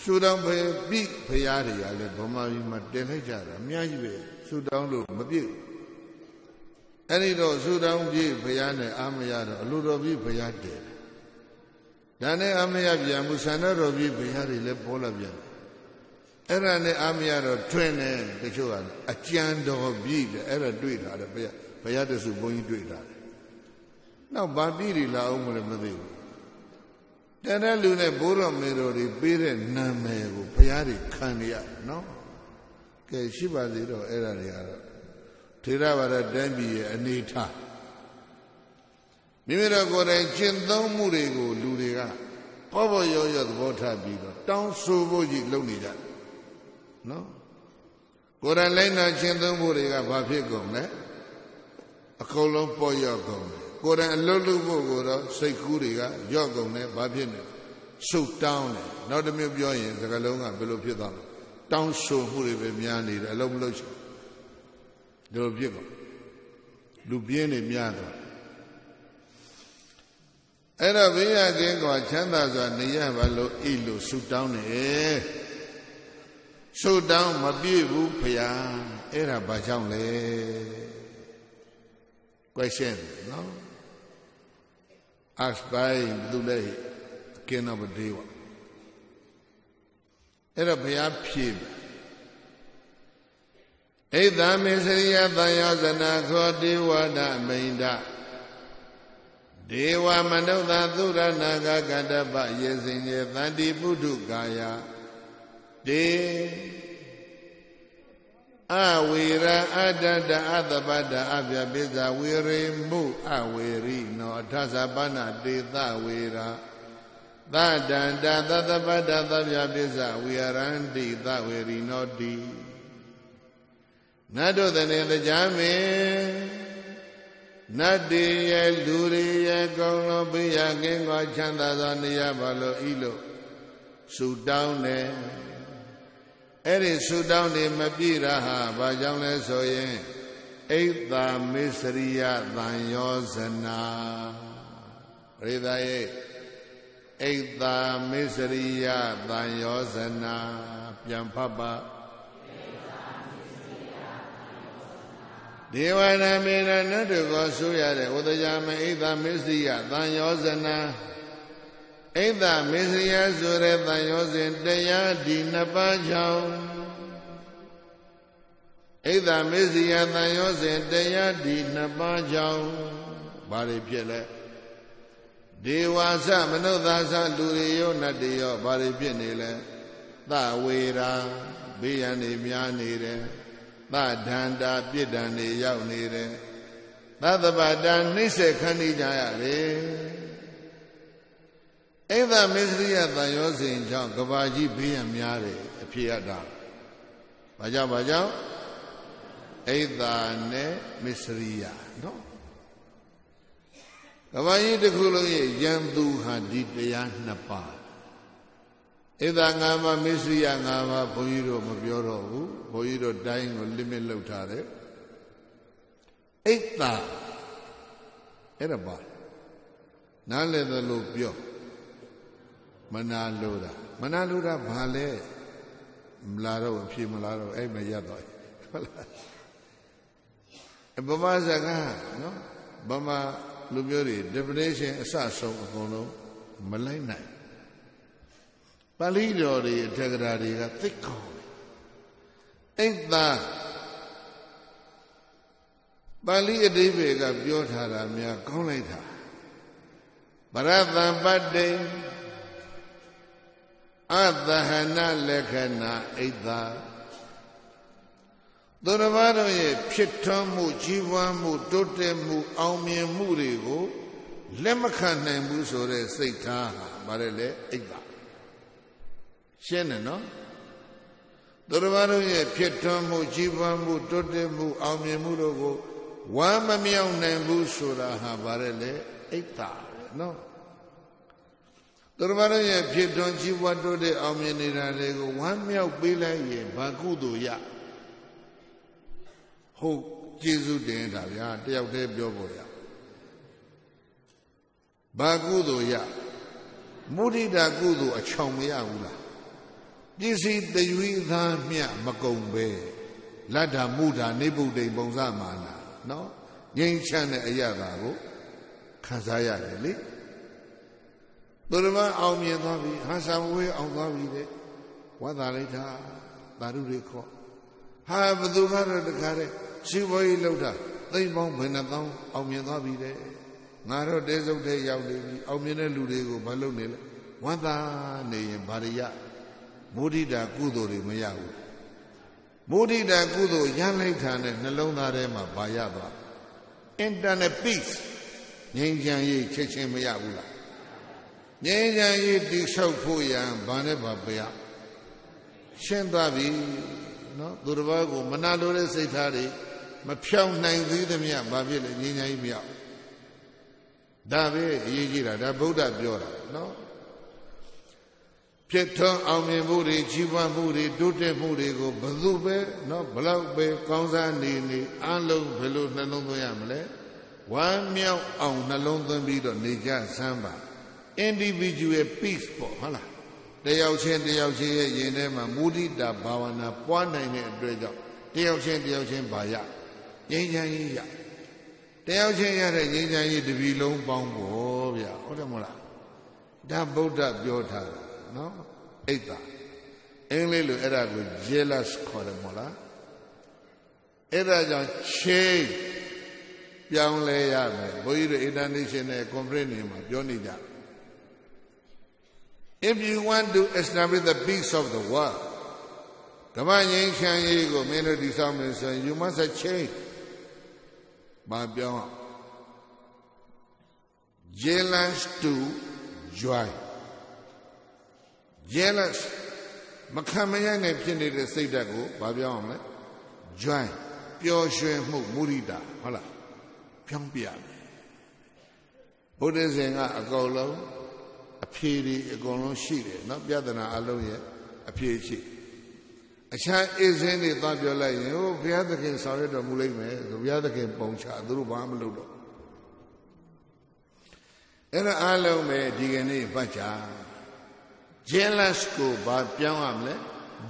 ဆုတောင်းဖေပြည့်ဖရားတွေရလဲဗမာပြည်မှာတင်လိုက်ကြတာအများကြီးပဲဆုတောင်းလို့မပြည့်အဲ့ဒီတော့ဆုတောင်းပြည့်ဖရားနဲ့အာမရတော့အလိုတော်ပြည့်ဖရားတည်ဒါနဲ့အာမရပြန်မှုဆန္ဒတော်ပြည့်ဖရားတွေလည်းပေါ်လာပြန်အဲ့ဒါနဲ့အာမရတော့ထွင်းတယ်တချို့ကအကြံတော်ပြည့်တယ်အဲ့ဒါတွေ့တာတယ်ဘုရားဘုရားတဆူဘုန်းကြီးတွေ့တာတယ်နောက်ဗာပြည့်တွေလာအောင်မလို့မသိဘူး တန်တဲ့လူနဲ့ဘိုးတော်မေတော်တွေပေးတဲ့နာမည်ကိုဘုရားတွေခံရရနော်ကဲရှိပါသေးတော့အဲ့ဒါတွေကတော့ထေရဘာဒတိုင်းပြည်ရဲ့အနေထားမိမိတို့ကိုယ်တိုင်ကျင့်သုံးမှုတွေကိုလူတွေကပေါ်ပေါ်ရောရောသဘောထားပြီးတော့တောင်းဆိုဖို့ကြီးလုပ်နေကြတယ်နော်ကိုယ်တိုင်လိုက်နာကျင့်သုံးမှုတွေကဘာဖြစ်ကုန်လဲအကုန်လုံးပေါ်ရောကုန်တယ် ကိုယ်တိုင်အလွတ်လွတ်ဖို့ကိုတော့စိတ်ကူးတွေကရော့ကုန်တယ်ဘာဖြစ်လဲဆုတ်တောင်းတယ်နောက်တစ်မျိုးပြောရင်စကလုံးကဘယ်လိုဖြစ်သွားလဲတောင်းဆိုမှုတွေပဲများနေတယ်အလုံးမလုံးချင်ဒီလိုဖြစ်ကုန်လူပြင်းနေများသွားအဲ့တော့ဘေးရကင်းကွာချမ်းသာစွာနေရပါလို့ဤလို့ဆုတောင်းတယ်ဆုတောင်းမပြည့်ဘူးဖရာအဲ့ဒါဘာကြောင့်လဲ question နော် ask by သူလည်းကင်းတော့မသေးပါအဲ့တော့ဘုရားဖြေဣဒ္ဓမေစရိယတန်ယောဇနာခောဒေဝနာမိန်ဒဒေဝမနုဿသုရဏဂကတ္တပယေစင်ယေတန္တိပုထုကာယဒေ အဝေရအတ္တတအသပတ္တအပြပိဇဝေရိမှုအဝေရိနောအထသပနာတေသဝေရာသတန္တသသပတ္တသဗျပိဇဝေရန္တိသဝေရိနောတိနတ်တို့တည်းတရားမေနတ်တွေရဲ့လူတွေရဲ့ကောင်းလုံးပေးရကင်းကွာချမ်းသာစွာနေရပါလို့ဤလို့ဆုတောင်းတယ် အဲ့ဒီဆုတောင်းနေမပြည့်တာဟာဘာကြောင့်လဲဆိုရင်ဣဒ္ဓမစ္စရိယသံယောဇနာပရိသယေဣဒ္ဓမစ္စရိယသံယောဇနာပြန်ဖတ်ပါဒေဝနာမေရနတ်တို့ကိုဆိုရတဲ့ဝတ္တကြမဣဒ္ဓမစ္စရိယသံယောဇနာ ဣဒ္ဓမေစရိယဆိုတဲ့တန်ရောစဉ်တရားဒီနှစ်ပါးကြောင့်ဣဒ္ဓမေစရိယတန်ရောစဉ်တရားဒီနှစ်ပါးကြောင့်ဘာတွေဖြစ်လဲဒေဝသမနုဿာသလူတွေရောနတ်တွေရောဘာတွေဖြစ်နေလဲသဝေရာဘေးရန်တွေများနေတယ်သဒန္တာပြစ်ဒဏ်တွေရောက်နေတယ်သတ္တပတ္တနှိစ္စခံနေကြရတယ် အိဒမစ္စရိယတန်ရောစဉ်ကြောင့်ကဘာကြီးဘေးရန်များတယ်အဖြစ်ရတာ။ဘာကြောင့်ဘာကြောင့်အိဒနဲ့မစ္စရိယနော်ကဘာကြီးတစ်ခုလုံးရဲ့ယံသူဟာဒီတရားနှစ်ပါးဣဒငါးပါးမစ္စရိယငါးပါးဘုန်းကြီးတို့မပြောတော့ဘူးဘုန်းကြီးတို့တိုင်းကို limit လုပ်ထားတယ်ဣဒအဲ့ဒါပါနားလည်သလိုပြော မနာလိုတာမနာလိုတာဘာလဲမလာတော့အဖြစ်မလာတော့အဲ့မရတော့ဟုတ်လားဗမာစကားနော်ဗမာလူမျိုးတွေ definition အစဆုံးအကုန်လုံးမလိုက်နိုင်ပါဠိတော်တွေအထက်ကရာတွေကသိကောင်းအိတ်သာပါဠိအဓိပ္ပာယ်ကပြောထားတာများကောင်းလိုက်တာဗရတံပတ္တိ အသဟနလက္ခဏာဣဒ္ဓသူတစ်ပါးတို့ရဲ့ဖြစ်ထွန်းမှုကြီးပွားမှုတိုးတက်မှုအောင်မြင်မှုတွေကိုလက်မခံနိုင်ဘူးဆိုတဲ့စိတ်ထားဟာဗါတယ်လေအိတ်ပါရှင်းတယ်နော်သူတစ်ပါးတို့ရဲ့ဖြစ်ထွန်းမှုကြီးပွားမှုတိုးတက်မှုအောင်မြင်မှုတို့ကိုဝမ်းမမြောက်နိုင်ဘူးဆိုတာဟာဗါတယ်လေအိတ်တာနော် သူတစ်ပါးတို့ရဲ့ဖြစ်ထွန်းကြီးပွားတိုးတက်အောင်မြင်နေတာတွေကိုဝမ်းမြောက်ပေးလိုက်ရင်ဘာကုသိုလ်ရဟုတ်ကျေးဇူးတင်တာဗျာတယောက်တည်းပြောဖို့ရဘာကုသိုလ်ရမုဒိတာကုသိုလ်အချောင်မရဘူးလားပစ္စည်းတရွေးသားမြမကုံပဲလတ္ထမုဒ္ဓနေဗုဒ္ဓိပုံစမာနာနော်ငြိမ်းချမ်းတဲ့အရာသာကိုခံစားရတယ်လေ သူတော်မအောင်မြင်သွားပြီဟာဆံဝေးအောင်သွားပြီတဲ့ဝတ်သာလိုက်တာသာဓုတွေခေါ်ဟာဘသူကတော့တခါတဲ့ရှိဘွေးလောက်တာသိမ့်ပေါင်းဘယ်နှသောင်းအောင်မြင်သွားပြီတဲ့ငါတော့တဲစုပ်တဲ့ရောက်နေပြီအောင်မြင်တဲ့လူတွေကိုမလုပ်နေလဲဝတ်သာနေရင်ဗာရိယမုဒိတာကုသိုလ်တွေမရဘူးမုဒိတာကုသိုလ်ရလိုက်တာနဲ့နှလုံးသားထဲမှာဘာရသွား internet peace ငြိမ်းချမ်းရေးချက်ချင်းမရဘူးလား ငြိမ်းချမ်းရေးတိဆောက်ဖို့ရန်ဘာနဲ့ဘာပြရရှင်းသွားပြီနော်သူတစ်ပါးကိုမနာလိုတဲ့စိတ်ထားတွေမဖြောင်းနိုင်သေးသမျှဘာဖြစ်လဲငြိမ်းချမ်းရေးမရဒါပဲအရေးကြီးတာဒါဗုဒ္ဓပြောတာနော်ဖြစ်ထွန်းအောင်မြင်မှုတွေကြီးပွားမှုတွေတိုးတက်မှုတွေကိုဘယ်သူပဲเนาะဘလောက်ပဲကောင်းစားနေနေအလုံးဘယ်လိုနှလုံးသွင်းရမလဲဝမ်းမြောက်အောင်နှလုံးသွင်းပြီးတော့နေကြစမ်းပါ individual peace ပေါ့ဟုတ်လားတယောက်ချင်းတယောက်ချင်းရဲ့ယင်ထဲမှာမုဒိတာဘာဝနာပွားနိုင်တဲ့အတွက်ကြောင့်တယောက်ချင်းတယောက်ချင်းဘာရငြိမ်းချမ်းရေးရတယောက်ချင်းရတဲ့ငြိမ်းချမ်းရေးတပြီလုံးပေါင်းဖို့ဗျာဟုတ်တယ်မဟုတ်လားဒါဗုဒ္ဓပြောထားတာနော်အိတ်တာအင်္ဂလိပ်လိုအဲ့ဒါကို jealous ခေါ်တယ်မဟုတ်လားအဲ့ဒါကြောင့် change ပြောင်းလဲရမယ်ဘုန်းကြီးတို့ international conference တွေမှာပြောနေကြ if you want to establish the peace of the world ကမ္ဘာငြိမ်းချမ်းရေးကိုမင်းတို့တည်ဆောက်မယ်ဆိုရင် you must change ဘာပြောင်း jealous to joy jealous မခံမရနိုင်ဖြစ်နေတဲ့စိတ်ဓာတ်ကိုဘာပြောင်းအောင်လဲ joy ပျော်ရွှင်မှုမုရိဒဟုတ်လားပြောင်းပြမယ်ဘုဒ္ဓဇင်ကအကုန်လုံး အဖြေတွေအကုန်လုံးရှိတယ်နော်ပြဿနာအလုံးရဲ့အဖြေရှိအခြားအေးစင်းတွေသွားပြောလိုက်ရင်ဟိုဘုရားသခင်ဆောင်ရွက်တော်မူလိမ့်မယ်ဆိုဘုရားသခင်ပုံချသူတို့ဘာမှမလုပ်တော့အဲ့ဒါအလုံးပဲဒီကနေ့ပတ်ချာ jealous ကိုဘာပြောင်းရမလဲ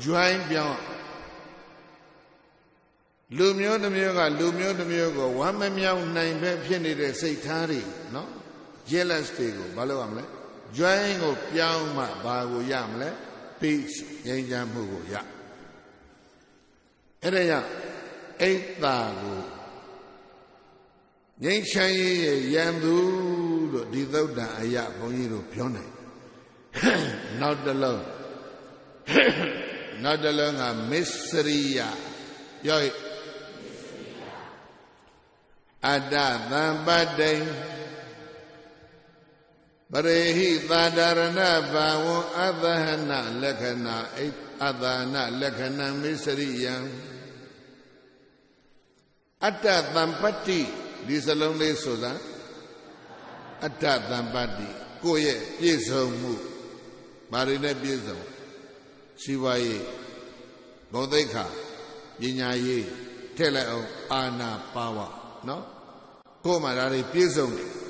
join ပြောင်းလူမျိုးတစ်မျိုးကလူမျိုးတစ်မျိုးကိုဝမ်းမမြောက်နိုင်ပဲဖြစ်နေတဲ့စိတ်ထားတွေနော် jealous တွေကိုဘာလုပ်ရမလဲ join ကိုပြောင်းမှဘာကိုရမလဲ peace ငြိမ်းချမ်းမှုကိုရအဲ့ဒါကြောင့်အိတ်တာကိုငြိမ်းချမ်းရေးရဲ့ရန်သူလို့ဒီသုတ်တံအရာဘုန်းကြီးတို့ပြောနိုင်နောက်တစ်လုံးနောက်တစ်လုံးကမစ္စရိယပြောအတ္တသံပတ္တိ ပရိဟိသာဒရဏဘာဝံအသဟနလက္ခဏာအိအသာနလက္ခဏံမစ္စရိယံအတ္တသံပတ္တိဒီစလုံးလေးဆိုတာအတ္တသံပတ္တိကိုယ့်ရဲ့ပြည့်စုံမှုဘာတွေနဲ့ပြည့်စုံစီးပွားရေးဘုံသိက္ခာပညာရေးထည့်လိုက်အောင်အာနာပါဝနော်ကိုယ်မှာဒါတွေပြည့်စုံတယ်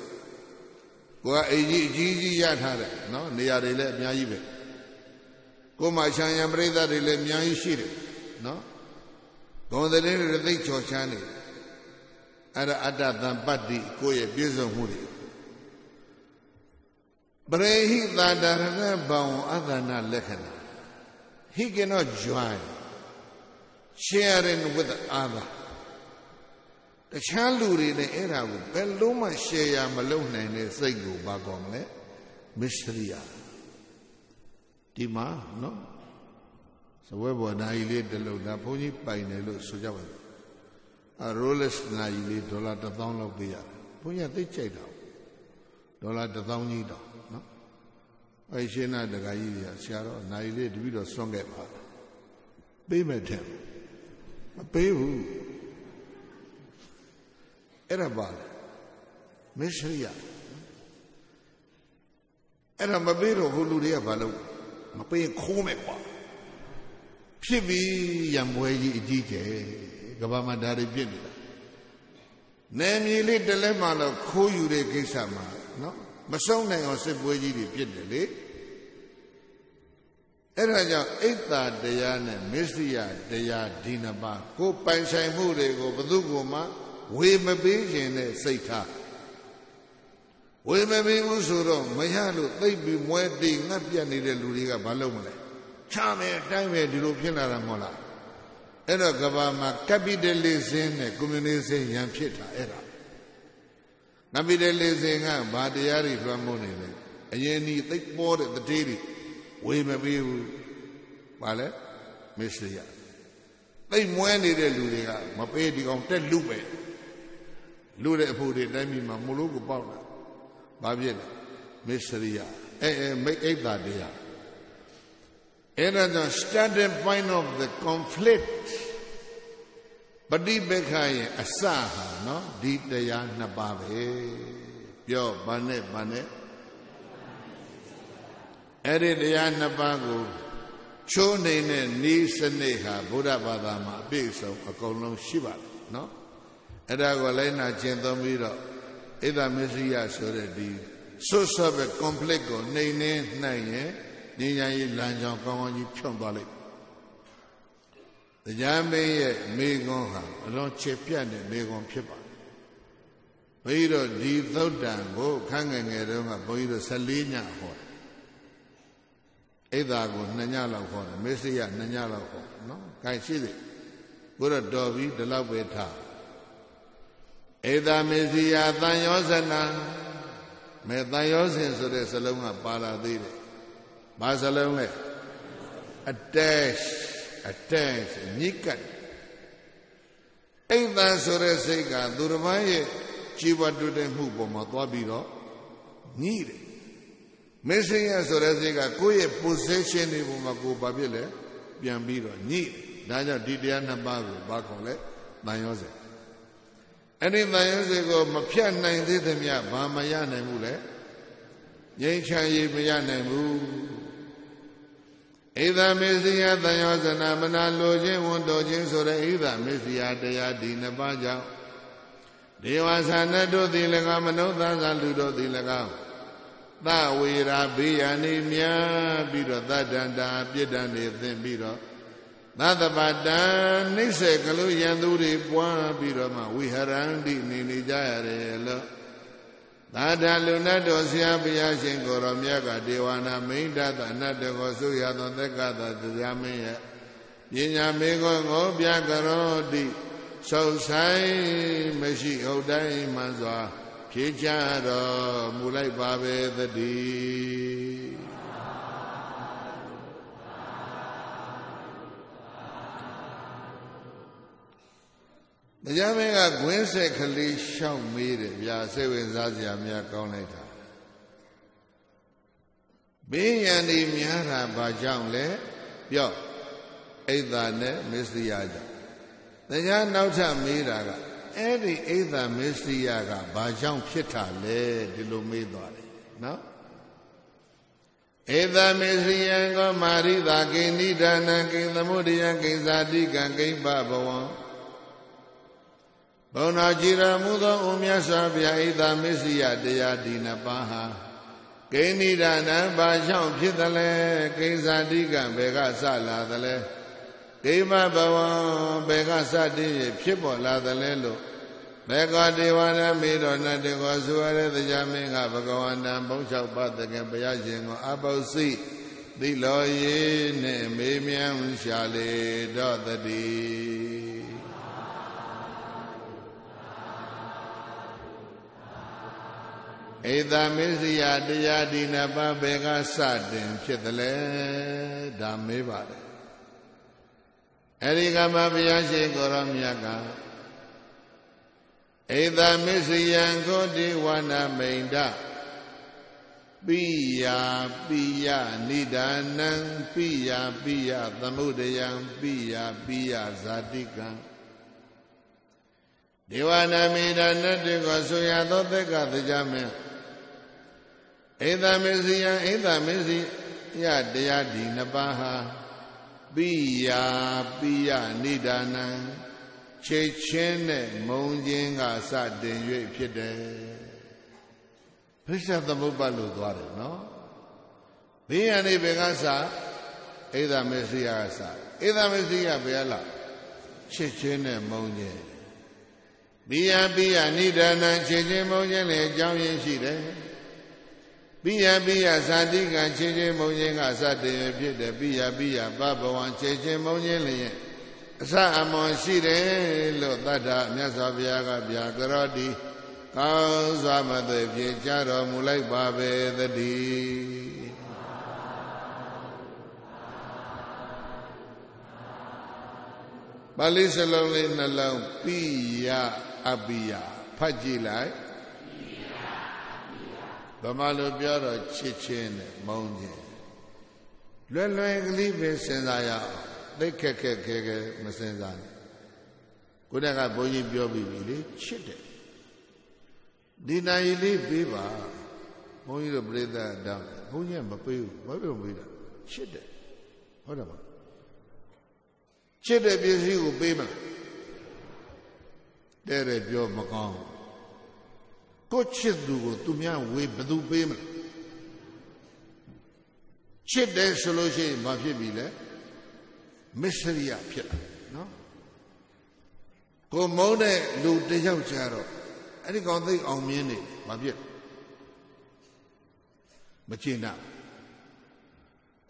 ကိုကအိကြီးအကြီးကြီးရထားတယ်နော်နေရာတွေလည်းအများကြီးပဲကိုယ်မှာရှံရံပရိသတ်တွေလည်းအများကြီးရှိတယ်နော်ဂုံသတင်းတွေသိချော်ချမ်းနေအဲ့ဒါအတ္တတံပတ္တိကိုယ့်ရဲ့ပြည့်စုံမှုတွေပရိဟိသာဒရဏဘောင်အသနာလက္ခဏာ he cannot join sharing with other တခြားလူတွေနဲ့အဲ့ဒါကိုဘယ်လုံးမှ share မလုပ်နိုင်တဲ့စိတ်ကိုဘာကောမလဲ mystery ဒီမှာနော်စပွဲပေါ်နာရီလေးတစ်လုံးဒါဘုန်းကြီးပိုင်တယ်လို့ဆိုကြပါစို့အရိုးလက်စ်နာရီလေးဒေါ်လာ1000လောက်ပေးရတယ်ဘုန်းကြီးသိကြိုက်တာဒေါ်လာ1000ကြီးတောင်နော်အဲရှင်းနာတကကြီးကြီးဆရာတော်နာရီလေးတပည့်တော်ဆွန့်ခဲ့ပါပေးမယ်တဲ့မပေးဘူး အဲ့ဒါပါလေမစ္စရိယအဲ့ဒါမပေးတော့ဟိုလူတွေကဘာလုပ်မပေးရင်ခိုးမယ်ကွာဖြစ်ပြီရံပွဲကြီးအကြီးကျယ်ကဘာမှာဒါတွေပြစ်နေတာနယ်မြေလေးတလဲမှတော့ခိုးယူတဲ့ကိစ္စမှာနော်မဆုံးနိုင်အောင်စစ်ပွဲကြီးတွေပြစ်တယ်လေအဲ့ဒါကြောင့်အိတ်တာတရားနဲ့မစ္စရိယတရားဒီနှစ်ပါးကိုပိုင်ဆိုင်မှုတွေကိုဘယ်သူကမှ ဝေမပေးခြင်းနဲ့စိတ်ထားဝေမပေးဘူးဆိုတော့မရလို့သိပ်ပြီးမွဲတိငတ်ပြတ်နေတဲ့လူတွေကဘာလုပ်မလဲချမယ်တိုင်းမယ်ဒီလိုဖြစ်လာတာမဟုတ်လားအဲ့တော့ကဘာမှာ capitalism နဲ့ communism ရန်ဖြစ်တာအဲ့ဒါ capitalism ကဘာတရားတွေလွှမ်းမိုးနေလဲအရင်ဒီသိပ်ပေါ်တဲ့တတိတွေဝေမပေးဘူးဘာလဲမစ္စရိယသိပ်မွဲနေတဲ့လူတွေကမပေးဒီကောင်တက်လူပဲ လူတဲ့အဖို့တွေတိုင်းပြည်မှာမလို့ကိုပေါက်လာဘာဖြစ်လဲမစ္စရိယအဲအဲမိတ်အိတ်တာတရားအဲ့ဒါကြောင့် starting point of the conflict ပฏิပက္ခရဲ့အစဟာနော်ဒီတရားနှစ်ပါးပဲပြောဘာနဲ့ဘာနဲ့အဲ့ဒီတရားနှစ်ပါးကိုချိုးနေတဲ့ဤစနစ်ဟာဗုဒ္ဓဘာသာမှာအပြည့်စုံအကုန်လုံးရှိပါတယ်နော် အဲ့ဒါကိုလိုက်နာကျင့်သုံးပြီးတော့ဣဒ္ဓမစ္စရိယဆိုတဲ့ဒီဆွတ်ဆွတ်ပဲ complex ကိုနှိမ်နှင်းနိုင်ရင်ဉာဏ်ဉာဏ်ကြီးလမ်းကြောင်းကောင်းကောင်းကြီးဖြုံသွားလိမ့်တရားမင်းရဲ့မိကွန်းဟာအလွန်ခြေပြတ်တဲ့မိကွန်းဖြစ်ပါတယ်ဘုန်းကြီးတို့ဒီသုတ်တံကိုခန်းငယ်ငယ်တုန်းကဘုန်းကြီးတို့14ညဟောတယ်အိဒါကို2ညလောက်ဟောတယ်မေစိယ2ညလောက်ဟောနော်။ခိုင်ရှိသေးဘုရားတော်ပြီဒီလောက်ပဲထား ဧသာမေစီယသံယောဇနာမေသံယောဇဉ်ဆိုတဲ့စလုံးကပါလာသေးတယ်။ဘာစလုံးလဲ attach attach ညစ်ကပ်အိမ်သာဆိုတဲ့စိတ်ကသူတစ်ပါးရဲ့ជីវတုတဲ့မှုပေါ်မှာသွားပြီးတော့ညှိတယ်မစ္စရိယဆိုတဲ့စိတ်ကကိုယ့်ရဲ့ possession တွေပေါ်မှာကိုယ်ဘာဖြစ်လဲပြန်ပြီးတော့ညှိဒါကြောင့်ဒီတရားနှစ်ပါးကိုဘာခေါ်လဲတန်ရောစေ အဲ့ဒီတန်ရောစေကိုမဖြတ်နိုင်သေးသမျှဘာမရနိုင်ဘူးလဲငြိမ်းချမ်းရေးမရနိုင်ဘူးဣဒာမေစီယတန်ရောဇနာမနာလိုခြင်းဝန်တော်ခြင်းဆိုတဲ့ဣဒာမေစီယတရားဒီနှစ်ပါးကြောင့်ဒေဝသနတို့သည်၎င်းမနုဿသလူတို့သည်၎င်းသဝေရာဘေးရန်နေမြပြီးတော့သတ္တန္တာပြစ်ဒဏ်တွေသင်ပြီးတော့ သတ္တပတံနှိစ္စကလူယံသူတွေပွားပြီးတော့မှဝိဟရန္တိနေနေကြရတယ်လို့သာဓလူနတ်တော်ဆရာဘုရားရှင်ကိုရောမြတ်ကဒေဝနာမိန်တသအနတ္တကိုဆုရသောသက္ကသတရားမင်းရဲ့ပညာမေကောကိုပြကရောတိဆုတ်ဆိုင်မရှိဟုတ်တိုင်းမှန်စွာဖြေချတော်မူလိုက်ပါပဲသတည်း တရားမင်းကဂွင်းဆက်ကလေးရှောက်မေးတယ်ဗျာစိတ်ဝင်စားစရာများကောင်းလိုက်တာဘေးရန်ဒီများတာဘာကြောင့်လဲပြောအိဒါနဲ့မစ္စရိယကြောင့်တရားနောက်ထပ်မေးတာကအဲ့ဒီအိဒါမစ္စရိယကဘာကြောင့်ဖြစ်တာလဲဒီလိုမေးသွားတယ်နော်ဧသမစ္စရိယံကောမာရိတာကိဏိဒါနံကိသမုဒယံကိဇာတိကံကိပဘဝံ ဘုံတော်ကြည်ရမှုသောဥမြတ်စွာဘုရားဣသမစ္စရိယတရားဒီနှစ်ပါးဟာကိဏိဒါနံဘာကြောင့်ဖြစ်သလဲကိဇာတိကံဘယ်ကစလာသလဲဒိမဘဝံဘေကစတိဖြစ်ပေါ်လာသလဲလို့ဘေကဒေဝနာမေတော်နတေကောဆိုရတဲ့တရားမင်းကဘဂဝန္တံဘုံ၆ပါးတကယ်ဘုရားရှင်ကိုအပု္ပ္စိသိလောရေနဲ့မေးမြန်းရှာလေတော့တည်း ဧတမစ္စယတရားဒီနပါဘေကစတင်ဖြစ်တယ်လေဒါမေးပါတယ်အဲဒီကမှဘုရားရှင်ကိုရောမြတ်ကဧသမစ္စယံကိုတိဝနာမိန်ဒပိယာပိယနိဒာနံပိယာပိယသမုဒယံပိယာပိယဇာတိကံဒေဝနာမိဒာနတ်တွေကိုဆိုရသောသက်ကတရားမင်း ဧသမစ္စယံဧသမစ္စယတရားဒီနှစ်ပါးဟာပိယာပိယနိဒာနံခြေချင်းနဲ့မုံချင်းကစတင်၍ဖြစ်တယ်ပရိစ္ဆသမုပ္ပါလို့သွားတယ်နော်ဘေးရနေဘယ်ကစဧဒမေစီယကစဧဒမေစီယဘယ်လာခြေချင်းနဲ့မုံချင်းပိယပိယနိဒာနံခြေချင်းမုံချင်းလည်းအကြောင်းရင်းရှိတယ် ပိယပိယဇာတိကခြေချင်းမုံချင်းကစတင်၍ဖြစ်တယ်ပိယပိယပဘဝံခြေချင်းမုံချင်းလည်းအစအမွန်ရှိတယ်လို့တတ္ထမြတ်စွာဘုရားကပြကြရောတိကောင်းစွာမသွေပြေကြတော်မူလိုက်ပါပဲတည်းပါဠိစလုံးလေးနှလုံးပိယအပိယဖတ်ကြည့်လိုက် ဗမာလိုပြောတော့ချစ်ချင်းနဲ့မုန်းခြင်းလွယ်လွယ်ကလေးပဲစဉ်းစားရအောင်သိခက်ခက်ခဲခဲမစင်စားနဲ့ကိုတက်ကဘုန်းကြီးပြောပြီးပြီလေချစ်တယ်ဒီနိုင်လေးပေးပါဘုန်းကြီးတို့ပြိဿတောင်းဘုန်းကြီးကမပေးဘူးဘာဖြစ်လို့ပေးတာချစ်တယ်ဟုတ်တယ်မချစ်တဲ့ပစ္စည်းကိုပေးမလားတဲ့တဲ့ပြောမကောင်း ကိုချစ်သူကိုသူများဝေးဘသူပေးမလားချစ်တယ်ဆိုလို့ရှိရင်ဘာဖြစ်ပြီလဲမစ္စရိယဖြစ်လာနော်ကိုမုန်းတဲ့လူတယောက်ကြတော့အဲ့ဒီကောင်သိအောင်မြင်နေမဖြစ်မကျင်တာ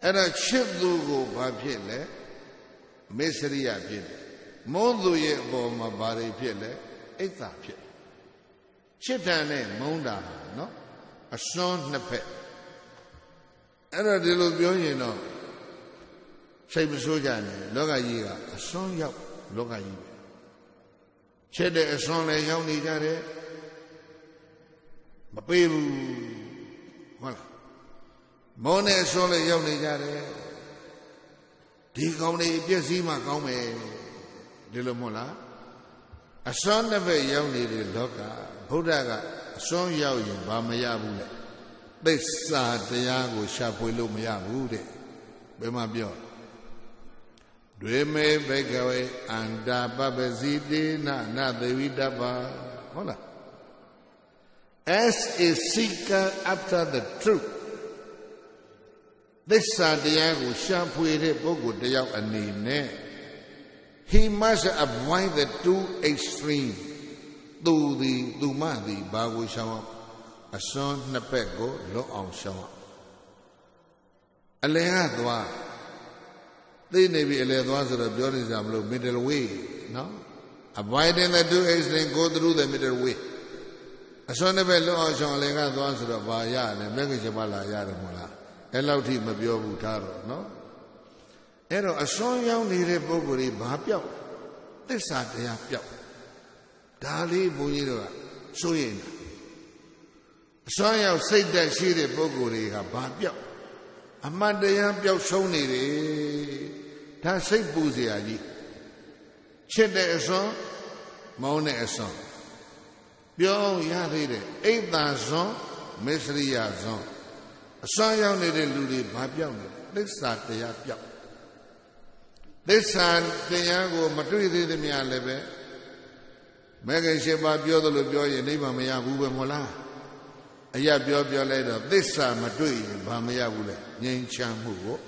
အဲ့တော့ချစ်သူကိုဘာဖြစ်လဲမစ္စရိယဖြစ်တယ်မုန်းသူရဲ့အပေါ်မှာဘာတွေဖြစ်လဲအိတ်သာဖြစ် ချစ်တယ်နဲ့မုန်းတာနော်အစွန်းနှစ်ဖက်အဲ့တော့ဒီလိုပြောရင်တော့စိတ်မဆိုးကြနဲ့လောကကြီးကအစွန်းရောက်လောကကြီးပဲချက်တဲ့အစွန်းလည်းရောက်နေကြတယ်မပေးဘူးဟုတ်လားမောနဲ့အစွန်းလည်းရောက်နေကြတယ်ဒီကောင်းတွေပြည့်စည်မှကောင်းမယ်ဒီလိုမဟုတ်လား အစွန်းတစ်ဖက်ရောက်နေတဲ့လောကဘုရားကအစွန်းရောက်ရင်ဘာမရဘူးလေသစ္စာတရားကိုရှာဖွေလို့မရဘူးတဲ့ဘယ်မှာပြောဒွေမေဘိကဝေအန္တာပပစီတေနနသေဝိတ္တပါဟုတ်လား as a seeker after the truth သစ္စာတရားကိုရှာဖွေတဲ့ပုဂ္ဂိုလ်တယောက်အနေနဲ့ he must avoid the two extreme သူသည်သူမသည်ဘာကိုရှောင်အောင်အစွန်းနှစ်ဘက်ကိုလွတ်အောင်ရှောင်အောင်အလယ်ကသွားသိနေပြီအလေသွားဆိုတော့ပြောနေကြမလို့ middle way နော် avoiding the two extremes go through the middle way အစွန်းတစ်ဘက်လွတ်အောင်ရှောင်အလေကသွားဆိုတော့ဘာရလဲမဂ္ဂင်7လာရတယ်မို့လားအဲ့လောက်ထိမပြောဘူးထားတော့နော် အဲ့တော့အစွန်းရောက်နေတဲ့ပုဂ္ဂိုလ်တွေဘာပြောက်သစ္စာတရားပြောက်ဒါလေးဘုန်းကြီးတို့ကစိုးရိမ်တာအစွမ်းရောက်စိတ်သက်ရှိတဲ့ပုဂ္ဂိုလ်တွေကဘာပြောက်အမှန်တရားပြောက်ဆုံးနေတယ်ဒါစိတ်ပူစရာကြီးချစ်တဲ့အစွမ်းမောင်းတဲ့အစွမ်းပြောင်းရသေးတယ်အိတ်သာစွမ်းမစ္စရိယစွမ်းအစွမ်းရောက်နေတဲ့လူတွေဘာပြောက်နေလဲသစ္စာတရားပြောက် သစ္စာတရားကို မတွေ့သေးသမျှလည်းပဲမဲခင်ရှင်ပါပြောသလိုပြောရင်နိဗ္ဗာန်မရဘူးပဲမဟုတ်လားအရာပြောပြောလိုက်တော့သစ္စာမတွေ့ရင်ဘာမရဘူးလဲငြိမ်းချမ်းမှုကို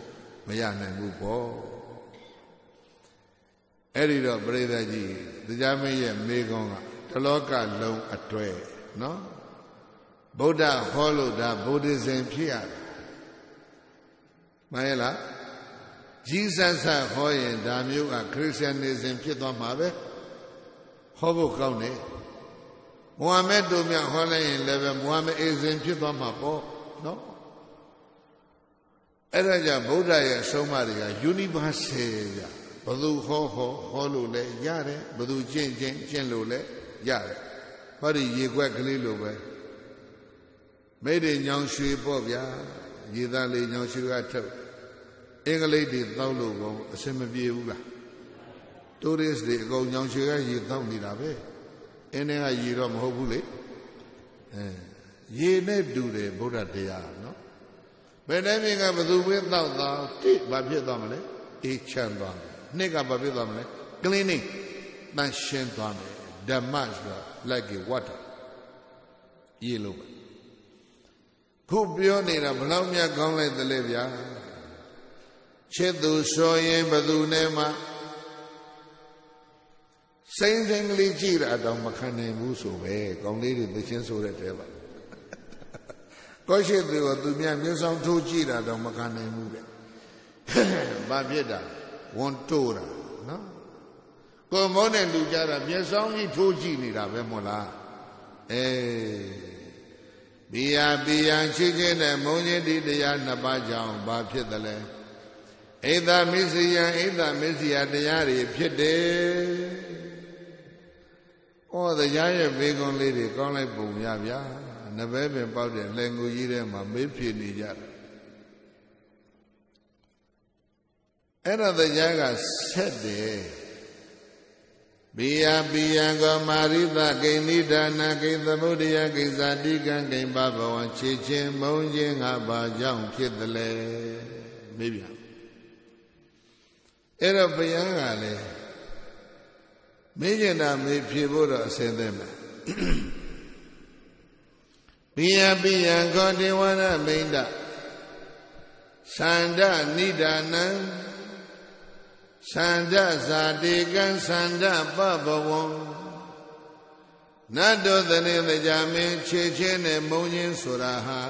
မရနိုင်ဘူးပေါ့အဲ့ဒီတော့ပရိသတ်ကြီးတရားမင်းရဲ့မေကုံးကတလောကလုံးအတွေ့နော်ဗုဒ္ဓဟောလို့ဒါဗုဒ္ဓဇင်ဖြစ်ရတယ်မှန်ရဲ့လား ကြီးဆန်းဆန်းဟောရင်ဒါမျိုးကခရစ်ယာန်နေစဉ်ဖြစ်သွားမှာပဲဟောဖို့ကောင်းတယ်မုဟမ္မဒ်တို့မြတ်ဟောလိုက်ရင်လည်းပဲမုဟမ္မဒ်အေဇင်ဖြစ်သွားမှာပေါ့နော်အဲ့ဒါကြောင့်ဗုဒ္ဓရဲ့အဆုံးအမတွေက universal ကြဘသူဟောဟောဟောလို့လည်းရတယ်ဘသူကျင့်ကျင့်ကျင့်လို့လည်းရတယ်ဟောဒီရေခွက်ကလေးလိုပဲမိတ်တွေညောင်ရွှေပေါ့ဗျာရေသားလေးညောင်ရွှေကထုတ် အင်္ဂလိပ်တွေတောက်လို့ကောအစင်မပြေဘူးလားတိုးရစ်တွေအကုန်ညောင်ရွှေကရေတောက်နေတာပဲအင်းတွေကရေတော့မဟုတ်ဘူးလေအဲရေနဲ့တူတယ်ဗုဒ္ဓတရားနော်ဘယ်တိုင်းမြင်ကဘသူပဲတောက်တော့တိဘာဖြစ်သွားမလဲအေးချမ်းသွားမယ်နှစ်ကဘာဖြစ်သွားမလဲ cleaning တန်ရှင်းသွားမယ်ဓမ္မဆိုတာ like a water ရေလို့ပဲခုပြောနေတာဘလောက်များကောင်းလိုက်သလဲဗျာ ချစ်သူဆိုရင်ဘသူနဲ့မှစိမ့်စိမ့်ကလေးကြည့်တာတော့မခံနိုင်ဘူးဆိုပဲကောင်းလေးတွေသချင်းဆိုတဲ့တဲပါကိုရှိသူကသူများမျက်စောင်းထိုးကြည့်တာတော့မခံနိုင်ဘူးတဲ့ဘာဖြစ်တာဝန်တိုးတာနော်ကိုမောနဲ့လူကြတာမျက်စောင်းကြီးထိုးကြည့်နေတာပဲမို့လားအေးဘီယာဘီယံချစ်ခြင်းနဲ့မုံခြင်းဒီတရားနှစ်ပါးကြောင့်ဘာဖြစ်သလဲ ဣဒမစ္စယံဣဒမစ္စယတရားတွေဖြစ်တယ်။ဩတရားရဲ့ဘေကုံလေးတွေကောင်းလိုက်ပုံရဗျာ။နဘဲပင်ပေါက်တဲ့လင်ကိုကြီးထဲမှာမေးဖြစ်နေကြတယ်အဲ့တော့တရားကဆက်တယ်ဘိယဘိယံကောမာရိသဂိဏိဒါနာဂိသမုဒယဂိဇာတိကံဂိဘဘဝံခြေချင်းမုံချင်းငါဘာကြောင့်ဖြစ်တယ်လဲမေးပြန် အဲ့တော့ဘုရားကလည်းမေးကျင်တာမေးဖြေဖို့တော့အစင်းသင့်မယ်ဘိယဘိယံခောတေဝရမိန္ဒသန္ဒနိဒာနံသန္ဒဇာတိကံသန္ဒပဘဝံနတ်တို့တနေတကြမင်းခြေချင်းနဲ့မုံချင်းဆိုတာဟာ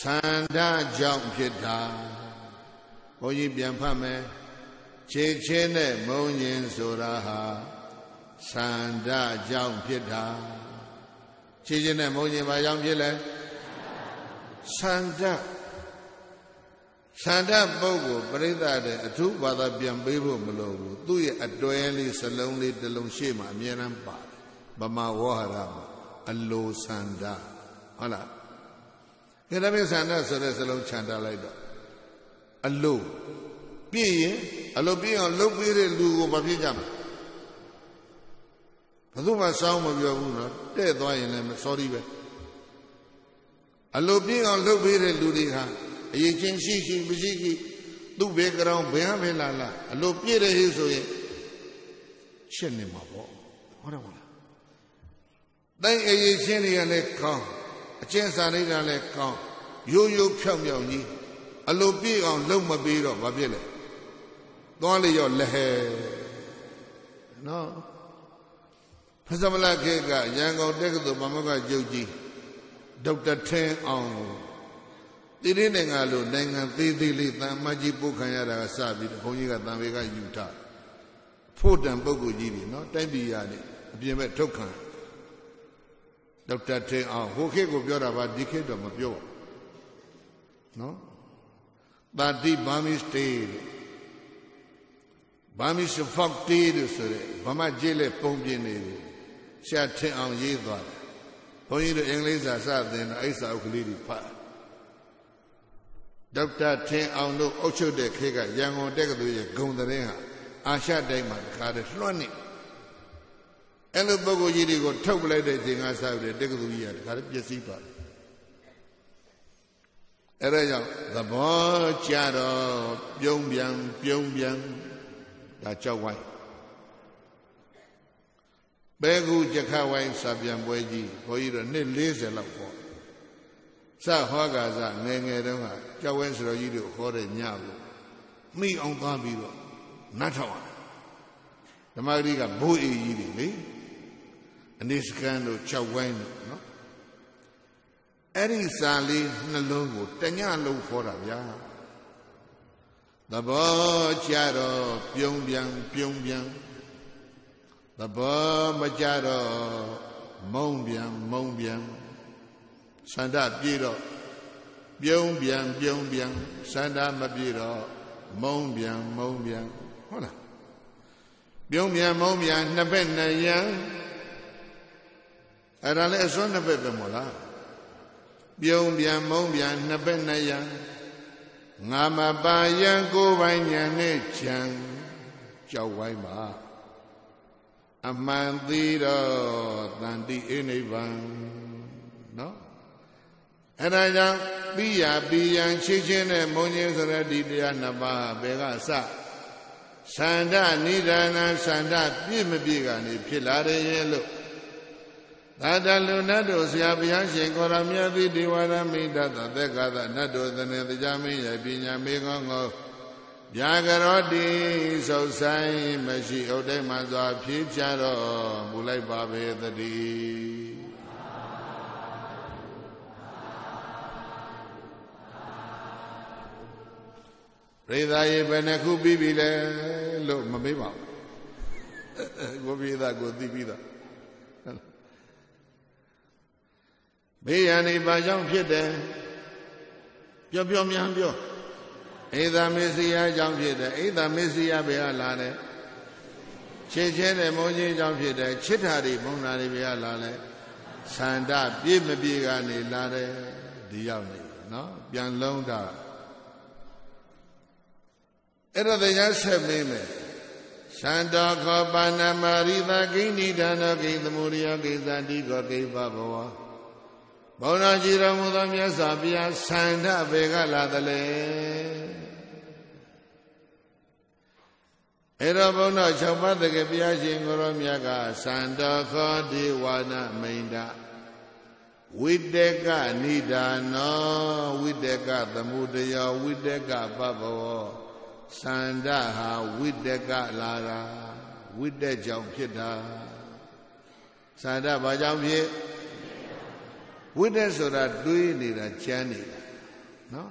သန္ဒကြောင့်ဖြစ်တာဘုန်းကြီးပြန်ဖတ်မယ် ခြေချင်းနဲ့မုံချင်းဆိုတာဟာသန္ဒကြောင့်ဖြစ်တာခြေချင်းနဲ့မုံချင်းဘာကြောင့်ဖြစ်လဲသန္ဒသန္ဓပုဂ္ဂိုလ်ပရိသတ်တဲ့အထူးဘာသာပြန်ပေးဖို့မလိုဘူးသူ့ရဲ့အတွဲလေးစလုံးလေးတစ်လုံးရှေ့မှာအမြဲတမ်းပါတယ်ဗမာဝဟရမှာအလိုသန္ဓဟုတ်လားခေတ္တမေသန္ဓဆိုတဲ့စလုံးခြံထားလိုက်တော့အလို ပြည့်ရင်အလိုပြည့်အောင်လှုပ်ပေးတဲ့လူကိုမပြည့်ကြမှာဘယ်သူမှစောင်းမပြောဘူးနော်တဲ့သွားရင်လည်း sorry ပဲအလိုပြည့်အောင်လှုပ်ပေးတဲ့လူတွေဟာအရေးချင်းရှိရှိမရှိရှိသူ့ဘေကရောင်ဘယ်ဟာပဲလာလာအလိုပြည့်တဲ့ဟိဆိုရင်ရှင်းနေမှာပေါ့ဟုတ်တယ်မလားတိုင်းအရေးချင်းတွေကလည်းကောင်းအချင်းစာတွေကလည်းကောင်းရိုးရိုးဖြောင်ဖြောင်ကြီးအလိုပြည့်အောင်လုံးမပေးတော့ဘာဖြစ်လဲ သွားလေရောလက်ဟဲနော်ဖဇမလခေကရန်ကုန်တက္ကသိုလ်ဗမာကကျုပ်ကြီးဒေါက်တာထင်းအောင်တိရိနိုင်ငံလိုနိုင်ငံသေးသေးလေးတန်မကြီးပုတ်ခံရတာကစပြီးဘုန်းကြီးကတန်ဝေကယူထားဖို့တန်ပုဂ္ဂိုလ်ကြီးတွေနော်တိုက်ပြည်ရနေအပြင်ဘက်ထုတ်ခံဒေါက်တာထင်းအောင်ဟိုခေတ်ကိုပြောတာပါဒီခေတ်တော့မပြောပါနော်တာတိဘာမစ္စတေ ဘာမစ္စဖောက်တေလို့ဆိုတဲ့ဗမာကျေးလက်ပုံပြင်းနေတယ်ရှာထင်းအောင်ရေးသွားတယ်ဘုန်းကြီးတို့အင်္ဂလိပ်စာစသင်တော့အဲ့စာအုပ်ကလေးတွေဖတ်ဒေါက်တာထင်းအောင်တို့အုပ်ချုပ်တဲ့ခေတ်ကရန်ကုန်တက္ကသိုလ်ရဲ့ဂုံသတင်းဟာအာရှတိုင်းမှာတခါတည်းလွှမ်းနေအဲ့လိုပုဂ္ဂိုလ်ကြီးတွေကိုထုတ်ပလိုက်တဲ့ချိန်ကစပြီးတက္ကသိုလ်ကြီးကတခါတည်းပျက်စီးသွားတယ်အဲ့ဒါကြောင့်သဘောကြတော့ပြုံးပြန်ပြုံးပြန် ဒါကြောက်ဝိုင်းဘဲကူကြခဝိုင်းစာပြန်ပွဲကြီးဘုန်းကြီးတို့နှစ်40လောက်ပေါ့စဟောကာစငယ်ငယ်တုန်းကကြောက်ဝဲဆိုတော်ကြီးတို့ဟောတဲ့ညကိုမိအောင်သွားပြီးတော့နတ်ထောင်ဓမ္မဂရိကဘိုးအေးကြီးတွေလေအနေစကန်တို့ကြောက်ဝိုင်းတို့နော်အဲ့ဒီစာလေးနှလုံးကိုတညလုံးခေါ်တာဗျာ သဘောကြတော့ပြုံးပြန်ပြုံးပြန်သဘောမကြတော့မုံပြန်မုံပြန်စန္ဒပြေတော့ပြုံးပြန်ပြုံးပြန်စန္ဒမပြေတော့မုံပြန်မုံပြန်ဟုတ်လားပြုံးမြန်မုံမြန်နှစ်ဘက်နှစ်ရန်အဲ့ဒါလည်းအစွန်းနှစ်ဘက်ပဲမို့လားပြုံးပြန်မုံပြန်နှစ်ဘက်နှစ်ရန် ငါမပါယံကိုယ်ပိုင်ညာနဲ့ချံကြောက်ဝိုင်းပါအမှန်သိတော့တန်တိအိနိဗ္ဗာန်နော်အဲ့ဒါကြောင့်ပိယပိယံချစ်ချင်းနဲ့မုံချင်းဆိုတဲ့ဒီတရားနှစ်ပါးဘယ်ကစသန္ဓနိဒာနသန္ဓပြည့်မပြည့်ကနေဖြစ်လာတယ်ရဲ့လို့ သာတလူနတ်တို့ဆရာဘုရားရှင်ကိုရမြတ်တိဒီဝရမိတသသက်ကသနတ်တို့သနေတရားမင်းရဲ့ပညာမေကောင်းကိုဗျာကရောတိစုတ်ဆိုင်မရှိဥဒိမှစွာဖြည့်ချတော့မူလိုက်ပါပဲတည်းရိသာရေဘယ်နှခုပြီးပြီလဲလို့မမေးပါဘူးကိုပြေးသားကိုသိပြီးသား ဘေးရန်နေပါကြောင့်ဖြစ်တယ်ပြောပြောမြန်ပြောအိဒါမေစီယာကြောင့်ဖြစ်တယ်အိဒါမေစီယာဘယ်ကလာတယ်ချစ်ချင်းတဲ့မုန်းချင်းကြောင့်ဖြစ်တယ်ချစ်တာတွေမုန်းတာတွေဘယ်ကလာလဲဆန္ဒပြည့်မပြည့်ကနေလာတယ်ဒီရောက်နေနော်ပြန်လုံးတာအဲ့တော့တရားဆက်မင်းမယ်သန္တောခောပါဏမာရိသဂိဏိဒါနောဂိသမုရိယဂိသတိကောဂိပဘဝ ဘုံတော်ကြည်တော်မူသောမြတ်စွာဘုရားသန္ဓဘေကလာတလေအဲ့တော့ဘုန်းတော်၆ပါးတကယ်ဘုရားရှင်ကိုရောမြတ်ကသန္တောခောဒီဝါနမိန်ဒဝိတကနိဒါနောဝိတကသမုဒယဝိတကပဘဝစန္ဒဟာဝိတကလာတာဝိတက်ကြောင့်ဖြစ်တာစန္ဒဘာကြောင့်ဖြစ် ဝိတက်ဆိုတာတွေးနေတာကြမ်းနေတာနော်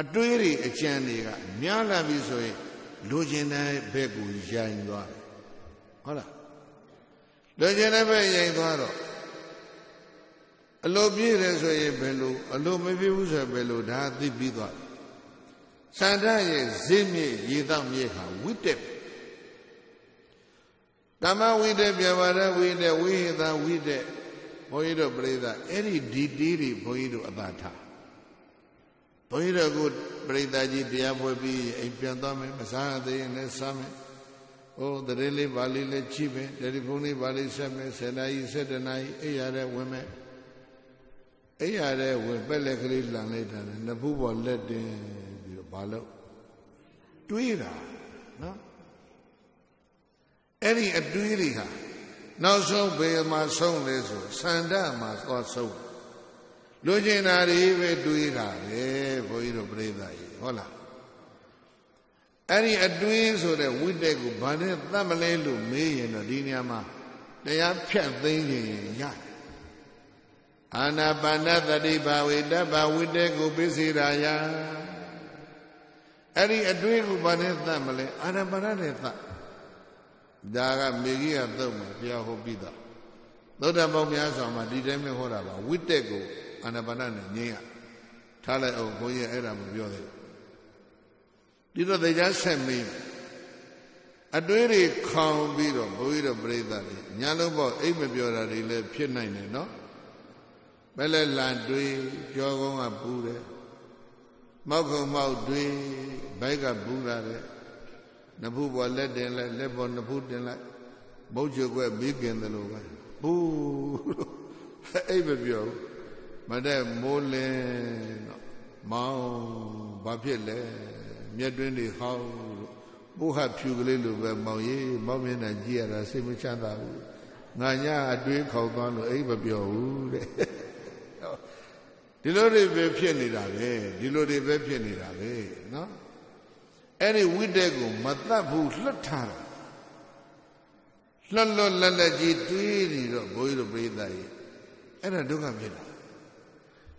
အတွေးတွေအကြမ်းတွေကများလာပြီဆိုရင်လူကျင်တဲ့ဘက်ကိုယိုင်သွားတယ်ဟုတ်လားလူကျင်တဲ့ဘက်ယိုင်သွားတော့အလိုပြည့်တယ်ဆိုရင်ဘယ်လိုအလိုမပြည့်ဘူးဆိုရင်ဘယ်လိုဒါသိပြီးသွားတယ်စန္ဒရဲ့ဇိမြေရေတောက်မြေဟာဝိတက်ဓမ္မဝိတက်ပြပါရဝိတက်ဝိဟိတဝိတက် ဘုန်းကြီးတို့ပြိဿအဲ့ဒီဒီတီးတွေဘုန်းကြီးတို့အသာထားဘုန်းကြီးတို့ကပြိဿကြီးတရားပွဲပြီးအိမ်ပြန်သွားမယ်မစားသေးရင်လည်းစားမယ်ဟိုတရေလေးပါလေးလည်းချိမယ်တယ်လီဖုန်းလေးပါလေးဆက်မယ်10နာရီ17နာရီအိပ်ရတဲ့ဝင်မယ်အိပ်ရတဲ့ဝင်ပက်လက်ကလေးလန်လိုက်တာနဲ့နဖူးပေါ်လက်တင်ဘာလို့တွေးတာနော်အဲ့ဒီအတွေးတွေဟာ နောက်ဆုံးဘယ်မှာဆုံးလဲဆိုစန္ဒမှာသွားဆုံးလူကျင်တာတွေပဲတွေးတာပဲဘုန်းကြီးတို့ပြိဿကြီးဟုတ်လားအဲ့ဒီအတွေးဆိုတဲ့ဝိတက်ကိုဘာနဲ့သတ်မလဲလို့မေးရင်တော့ဒီနေရာမှာတရားဖြတ်သိမ်းရင်ရတယ်အာနာပါဏတတိဘာဝေတ္တဘာဝိတက်ကိုပိစိရာယအဲ့ဒီအတွေးကိုဘာနဲ့သတ်မလဲအာရပါဏနဲ့သတ် ဒါကမေကြီးကသုံးမှာဘုရားဟောပြီးသားသုဒ္ဓပေါင်းများစွာမှာဒီတိုင်းပဲဟောတာပါဝိတက်ကိုအာနာပါဏနဲ့ငြင်းရထားလိုက်အောင်ဘုန်းကြီးအဲ့ဒါမပြောသေးဘူးဒီတော့တရားဆက်မင်းအတွေးတွေခေါင်ပြီးတော့ဘုန်းကြီးတို့ပြိဿတွေညာလုံးပေါ့အိတ်မပြောတာတွေလည်းဖြစ်နိုင်တယ်နော်ဘယ်လဲလန်တွေးကြောကုန်းကပူတယ်မောက်ခုံမောက်တွေးဘိုက်ကဘူးလာတယ် နဖူးပေါ်လက်တင်လိုက်လက်ပေါ်နဖူးတင်လိုက်မုတ်ချွွက်မိခင်တယ်လို့ပဲဘူးအဲ့မပြောဘူးမတဲ့မိုးလင်းတော့မောင်းဘာဖြစ်လဲမျက်တွင်းတွေဟောင်းဘုဟဖြူကလေးလိုပဲမောင်ရေးမောင်မျက်နှာကြည့်ရတာစိတ်မချမ်းသာဘူးငါညအတွေးခေါက်သွားလို့အဲ့မပြောဘူးတဲ့ဒီလိုတွေပဲဖြစ်နေတာပဲဒီလိုတွေပဲဖြစ်နေတာပဲနော် အဲ့ဒီဝိတက်ကိုမတတ်ဘူးလွတ်ထားတာလွတ်လွတ်လက်လက်ကြီးတွေးနေတော့ဘိုးကြီးတို့ပြိဿကြီးအဲ့ဒါဒုက္ခဖြစ်တာ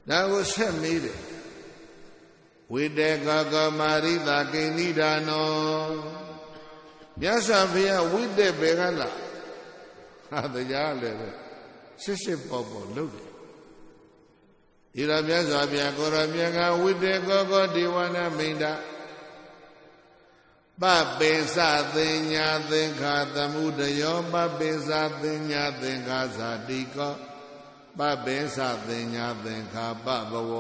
ဒါကိုဆက်မေးတယ်ဝိတေကကမာရိတာကိဏိဒါနောမြတ်စွာဘုရားဝိတက်ဘယ်ကလာဟာတရားလည်းပဲစစ်စစ်ပေါ်ပေါ်လုပ်တယ်ဒီရမြတ်စွာဘုရားကိုရမြတ်ကဝိတေကောကောဒေဝနာမိန်တာ ပပင်စသင်ညာသင်္ခါသမုဒယောပပင်စသင်ညာသင်္ခါဇာတိကောပပင်စသင်ညာသင်္ခါပဘဝ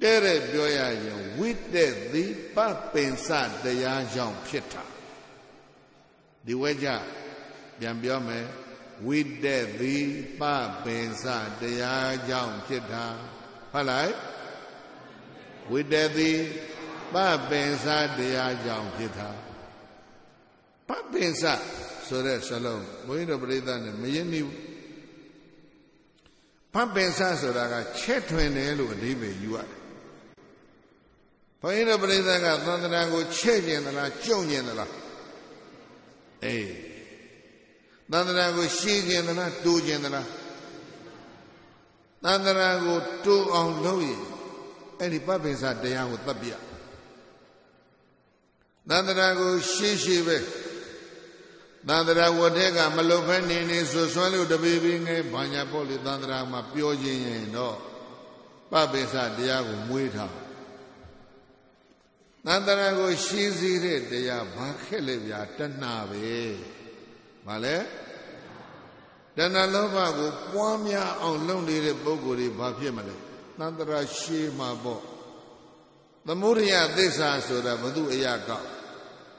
တဲ့တဲ့ပြောရရင်ဝိတက်သည်ပပင်စတရားကြောင့်ဖြစ်တာဒီဝဲကြပြန်ပြောမယ်ဝိတက်သည်ပပင်စတရားကြောင့်ဖြစ်တာဟုတ်လားဝိတက်သည် ပပင်စတရားကြောင့်ဖြစ်တာပပင်စဆိုတဲ့စလုံးဘုန်းကြီးတို့ပြိဿနဲ့မရင်းနှီးပပင်စဆိုတာကချက်ထွင်တယ်လို့အဓိပ္ပာယ်ယူရတယ်ဘုန်းကြီးတို့ပြိဿကသန္တရာကိုချက်ကျင်သလားကြုံကျင်သလားအေးသန္တရာကိုရှည်ကျင်သလားတူကျင်သလားသန္တရာကိုတူအောင်လုပ်ရင်အဲ့ဒီပပင်စတရားကိုသတ်ပြ သန္တရာကိုရှေးရှေးပဲသန္တရာဝတ်တဲ့ကမလုတ်ဖဲနေနေဆွဆွဲလို့တပေပေငယ်ဘာညာပေါ့လေသန္တရာမှာပြောခြင်းရင်တော့ပပိစတရားကိုမွေးထားသန္တရာကိုရှင်းစည်းတဲ့တရားဘာခက်လဲဗျာတဏှာပဲဘာလဲတဏှာလောဘကိုပွားများအောင်လုပ်နေတဲ့ပုဂ္ဂိုလ်တွေဘာဖြစ်မလဲသန္တရာရှေးမှာပေါ့သမုဒိယသစ္စာဆိုတာဘု து အရာကောက်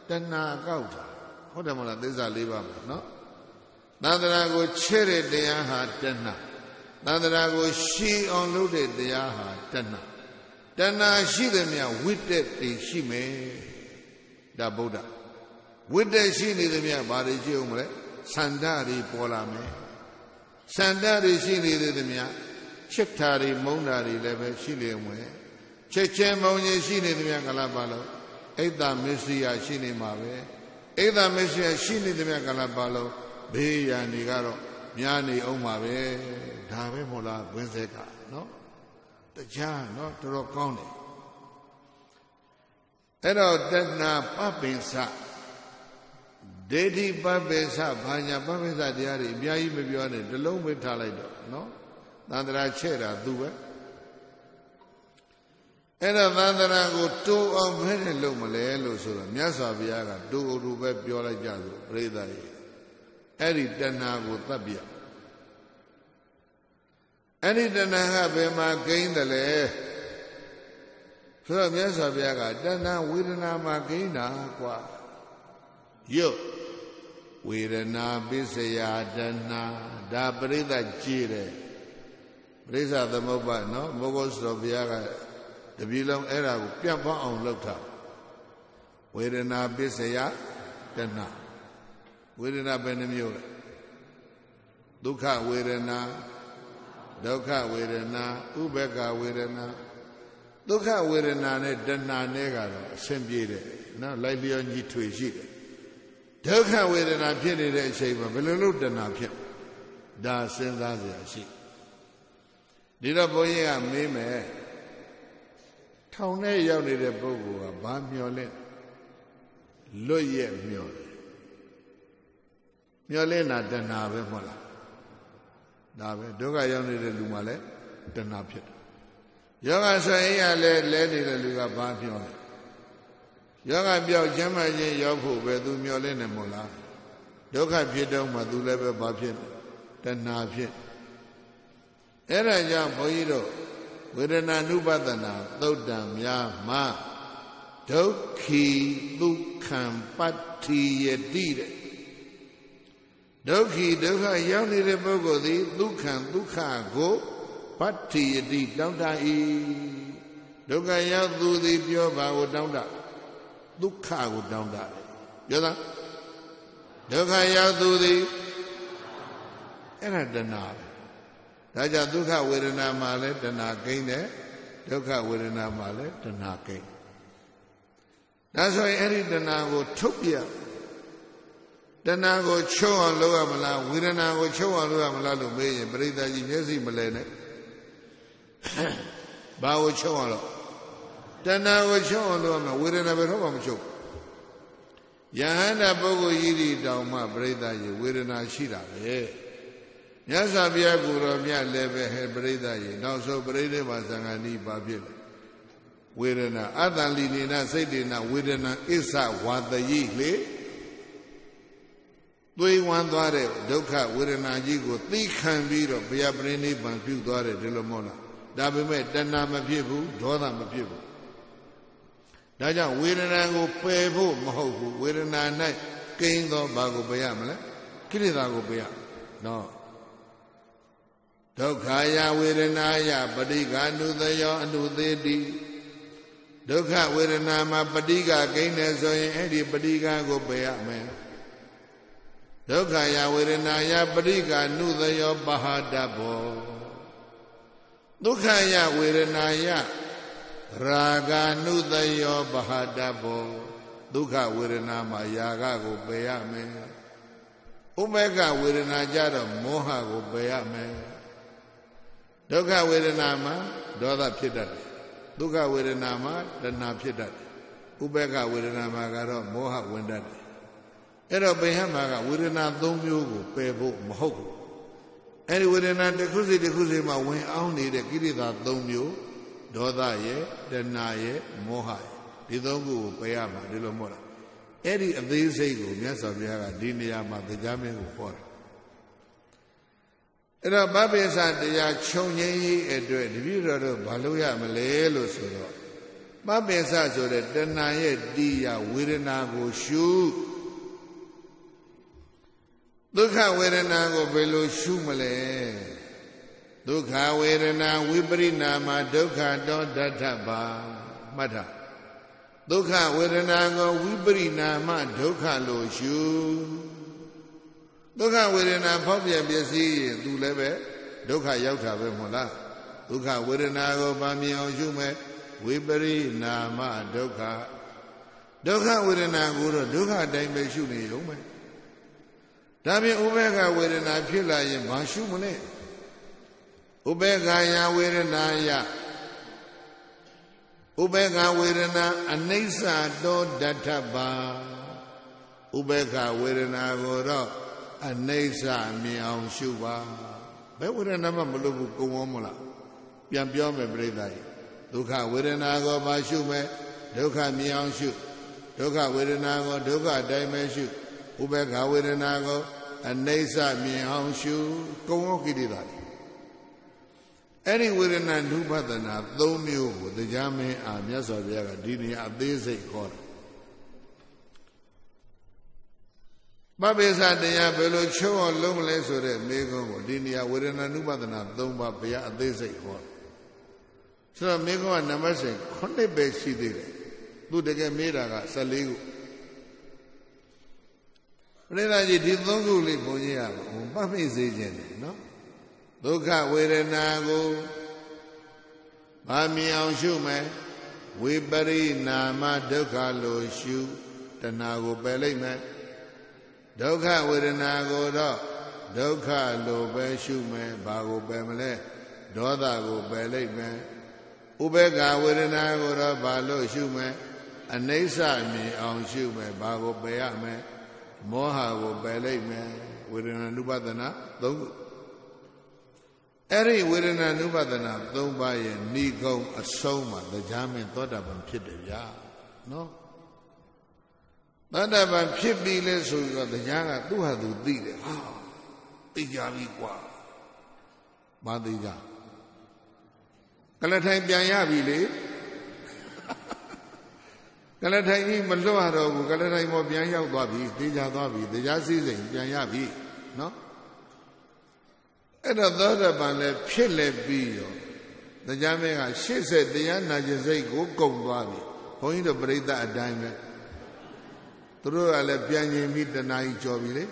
တဏှာကောက်တာဟုတ်တယ်မလားသစ္စာ၄ပါးမှာနော်သန္တရာကိုချဲ့တဲ့တရားဟာတဏှာသန္တရာကိုရှည်အောင်လုပ်တဲ့တရားဟာတဏှာတဏှာရှိတဲ့မြဝိတက်တွေရှိမယ်ဒါဗုဒ္ဓဝိတက်ရှိနေတဲ့မြဘာတွေရှိအောင်မလဲစန္ဒတွေပေါ်လာမယ်စန္ဒတွေရှိနေတဲ့မြချစ်တာတွေမုန်းတာတွေလည်းပဲရှိလေဝင်ချက်ချင်းမုန်းခြင်းရှိနေတဲ့မြကလာပါလို့ အိတ်တမစ္စရိယရှိနေမှာပဲအိတ်တမစ္စရိယရှိနေတဲ့မြကလာပါလို့ဘေးရန်တွေကတော့များနေအောင်ပါပဲဒါပဲမို့လားဝင်းစက်ကနော်တရားနော်တော်တော်ကောင်းတယ်အဲ့တော့တဏပပင်စဒိဋ္ဌိပပင်စဘာညာပပင်စတရားတွေအများကြီးမပြောနဲ့ဒီလုံးပဲထားလိုက်တော့နော်သန္တရာချဲ့တာသူပဲ အဲ့တော့သန္တရာကိုတိုးအောင်ဘယ်နဲ့လုပ်မလဲလို့ဆိုတော့မြတ်စွာဘုရားကတိုးအတူပဲပြောလိုက်ကြဆိုပြိဿရေအဲ့ဒီတဏှာကိုတတ်ပြအဲ့ဒီတဏှာကဘယ်မှာဂိမ်းတယ်လဲဆိုတော့မြတ်စွာဘုရားကတဏှာဝေဒနာမှာဂိမ်းတာကွာယုတ်ဝေဒနာပစ္စယတဏှာဒါပရိသတ်ကြည့်တယ်ပရိစ္ဆသမုပ္ပါနော်မောဂုစတော်ဘုရားက တပြီလုံးအဲ့ဒါကိုပြတ်ပေါအောင်လုပ်တာဝေဒနာပစ္စယတဏဝေဒနာဘယ်နှမျိုးလဲဒုက္ခဝေဒနာဒုက္ခဝေဒနာဥပေက္ခဝေဒနာဒုက္ခဝေဒနာနဲ့တဏှာနဲ့ကတော့အဆင်ပြေတယ်နော်လိုက်လျောညီထွေရှိတယ်ဒုက္ခဝေဒနာဖြစ်နေတဲ့အချိန်မှာဘယ်လိုလုပ်တဏှာဖြစ်ဒါစဉ်းစားစရာရှိဒီတော့ဘုန်းကြီးကမေးမယ် ထောင်ထဲရောက်နေတဲ့ပုဂ္ဂိုလ်ကဘာမျောလဲလွတ်ရဲ့မျောတယ်မျောလဲနာတဏှာပဲမဟုတ်လားဒါပဲဒုက္ခရောက်နေတဲ့လူမှလည်းတဏှာဖြစ်တယ်ယောဂဆိုရင်ရလဲလဲနေတဲ့လူကဘာမျောလဲယောဂပြောက်ချမ်းသာခြင်းရောက်ဖို့ပဲသူမျောလဲနေမို့လားဒုက္ခဖြစ်တော့မှသူလည်းပဲဘာဖြစ်တဏှာဖြစ်အဲ့ဒါကြောင့်ဘုန်းကြီးတို့ ဝေဒနာနုပဒနာသုတ်တံများမှာဒုက္ခိဒုက္ခံပတ္တိယတိတဲ့ဒုက္ခိဒုက္ခရောက်နေတဲ့ပုဂ္ဂိုလ်သည်ဒုက္ခံဒုက္ခကိုပတ္တိယတိတောင်းတ၏ဒုက္ခရောက်သူသည်ပြောပါကိုတောင်းတဒုက္ခကိုတောင်းတတယ်ပြောသားဒုက္ခရောက်သူသည်အဲ့ဒါတဏှာပဲ ဒါကြောင့်ဒုက္ခဝေဒနာမှာလည်းတဏှာကိန်းတယ်ဒုက္ခဝေဒနာမှာလည်းတဏှာကိန်းဒါဆိုရင်အဲ့ဒီတဏှာကိုထုတ်ပြတဏှာကိုချုပ်အောင်လုပ်ရမလားဝေဒနာကိုချုပ်အောင်လုပ်ရမလားလို့မေးရင်ပရိသတ်ကြီးမျက်စိမလဲနဲ့ဘာကိုချုပ်အောင်လို့တဏှာကိုချုပ်အောင်လုပ်ရမှာဝေဒနာဘယ်တော့မှမချုပ်ယဟန္တာပုဂ္ဂိုလ်ကြီးဒီတောင်မှပရိသတ်ကြီးဝေဒနာရှိတာပဲ မြတ်စွာဘုရားကိုယ်တော်မြတ်လည်းပဲဟဲ့ပရိသတ်ရေနောက်ဆုံးပရိသေမာသံဃာနီးပါဖြစ်တယ်ဝဝေဒနာအတ္တလီနေနစိတ်တေနဝေဒနာအစ္ဆဝါတယိလေသွေးဝမ်းသွားတဲ့ဒုက္ခဝေဒနာကြီးကိုသိခံပြီးတော့ဘုရားပြိဋိဘံပြုသွားတယ်ဒီလိုမဟုတ်လားဒါပေမဲ့တဏှာမဖြစ်ဘူးဒေါသမဖြစ်ဘူးဒါကြောင့်ဝေဒနာကိုပယ်ဖို့မဟုတ်ဘူးဝေဒနာ၌ကိန်းသောဘာကိုပယ်ရမလဲကိလေသာကိုပယ်ရနော် ဒုက္ခယဝေဒနာယပဋိက္ခဏုသယောအနုသေးတိဒုက္ခဝေဒနာမှာပဋိက္ခကိန်းတယ်ဆိုရင်အဲ့ဒီပဋိက္ခကိုပယ်ရမယ်ဒုက္ခယဝေဒနာယပဋိက္ခဏုသယောပဟာတဘောဒုက္ခယဝေဒနာယရာဂာနုသယောပဟာတဘောဒုက္ခဝေဒနာမှာယာဂကိုပယ်ရမယ်ဥပေက္ခဝေဒနာကြတော့မောဟကိုပယ်ရမယ် ဒုက္ခဝေဒနာမှာဒေါသဖြစ်တတ်တယ်ဒုက္ခဝေဒနာမှာတဏှာဖြစ်တတ်တယ်ဥပေက္ခဝေဒနာမှာကတော့မောဟဝင်တတ်တယ်အဲ့တော့ဘိဟမှာကဝေဒနာ၃မျိုးကိုပယ်ဖို့မဟုတ်ဘူးအဲ့ဒီဝေဒနာတစ်ခုစီတစ်ခုစီမှာဝင်အောင်နေတဲ့ကိရိတာ၃မျိုးဒေါသရဲ့တဏှာရဲ့မောဟရဲ့ဒီသုံးခုကိုပယ်ရမှာဒီလိုမဟုတ်လားအဲ့ဒီအသေးစိတ်ကိုမြတ်စွာဘုရားကဒီနေရာမှာတရားမင်းကိုဟောတယ် အဲ့တော့ဗဗ္ဗေသတရားခြုံငိမ့်ရေးအတွက်တပည့်တော်တို့ဘာလို့ရမလဲလို့ဆိုတော့ဗဗ္ဗေသဆိုတဲ့တဏှာရဲ့တရားဝေဒနာကိုရှုဒုက္ခဝေဒနာကိုဘယ်လိုရှုမလဲဒုက္ခဝေဒနာဝိပရိနာမဒုက္ခတောတထပါမှတ်တာဒုက္ခဝေဒနာကိုဝိပရိနာမဒုက္ခလို့ရှု ဒုက္ခဝေဒနာဖောက်ပြန်ပျက်စီးရင်သူလည်းပဲဒုက္ခရောက်တာပဲမဟုတ်လားဒုက္ခဝေဒနာကိုဗာမြင်အောင်ရှုမယ်ဝိပရိနာမဒုက္ခဒုက္ခဝေဒနာကိုတော့ဒုက္ခအတိုင်းပဲရှုနေရုံပဲဒါပြင်ဥပေက္ခဝေဒနာဖြစ်လာရင်ဘာရှုမလဲဥပေက္ခယဝေဒနာယဥပေက္ခဝေဒနာအနိစ္စတောဒဋ္ဌပါဥပေက္ခဝေဒနာကိုတော့ အနိစ္စမြင်အောင်ရှုပါဘယ်ဝေဒနာမှမလို့ဘူးကုံဝမလားပြန်ပြောမယ်ပြိဿကြီးဒုက္ခဝေဒနာကိုပါရှုမယ်ဒုက္ခမြင်အောင်ရှုဒုက္ခဝေဒနာကိုဒုက္ခတိုင်းပဲရှုဥပေက္ခဝေဒနာကိုအနိစ္စမြင်အောင်ရှုကုံဝကိတိတာအဲ့ဒီဝေဒနာနုပဒနာ၃မျိုးကိုတရားမင်းအားမြတ်စွာဘုရားကဒီနေရာအသေးစိတ်ခေါ်တယ် ပပိစတရားဘယ်လိုချုံအောင်လုံးမလဲဆိုတဲ့မေကုံးကိုဒီနေရာဝေဒနာနုပဒနာ၃ပါးဘုရားအသေးစိတ်ခေါ်တယ်ဆိုတော့မေကုံးကနံပါတ်စဉ်9ပဲရှိသေးတယ်သူတကယ်မေးတာက14ခုပြိဿကြီးဒီသုံးခုလေးဘုန်းကြီးကပတ်မိစေခြင်းတယ်နော်ဒုက္ခဝေဒနာကိုမမြင်အောင်ရှုမယ်ဝိပရိနာမဒုက္ခလို့ရှုတဏှာကိုပယ်လိုက်မယ် ဒုက္ခဝေဒနာကိုတော့ဒုက္ခလို့ပဲရှုမယ်ဘာကိုပယ်မလဲဒေါသကိုပယ်လိုက်မယ်ဥပေက္ခဝေဒနာကိုတော့ဘာလို့ရှုမယ်အနိစ္စမြင်အောင်ရှုမယ်ဘာကိုပယ်ရမယ်မောဟကိုပယ်လိုက်မယ်ဝေဒနာနုပဒနာသုံးခုအဲ့ဒီဝေဒနာနုပဒနာ၃ပါးရဲ့ဏိကုံအဆုံးမှာတရားမင်းသောတာပန်ဖြစ်တယ်ဗျာနော် သောတာပန်ဖြစ်ပြီလဲဆိုပြီးတော့တရားကသူ့ဟာသူသိတယ်ဟာသိကြပြီကွာမသိကြကလထိုင်ပြန်ရပြီလေကလထိုင်ကြီးမလွတ်ရတော့ဘူးကလထိုင်ပေါ်ပြန်ရောက်သွားပြီသိကြသွားပြီတရားစည်းစိမ်ပြန်ရပြီနော်အဲ့တော့သောတပန်လည်းဖြစ်လည်းပြီးရောတရားမင်းက80တရားနာကျင်စိတ်ကိုကုံသွားပြီဘုန်းကြီးတို့ပြိဿအတိုင်းပဲ သူတို့ကလည်းပြန်ကျင်ပြီးတဏှာကြီးကြော်ပြီလေ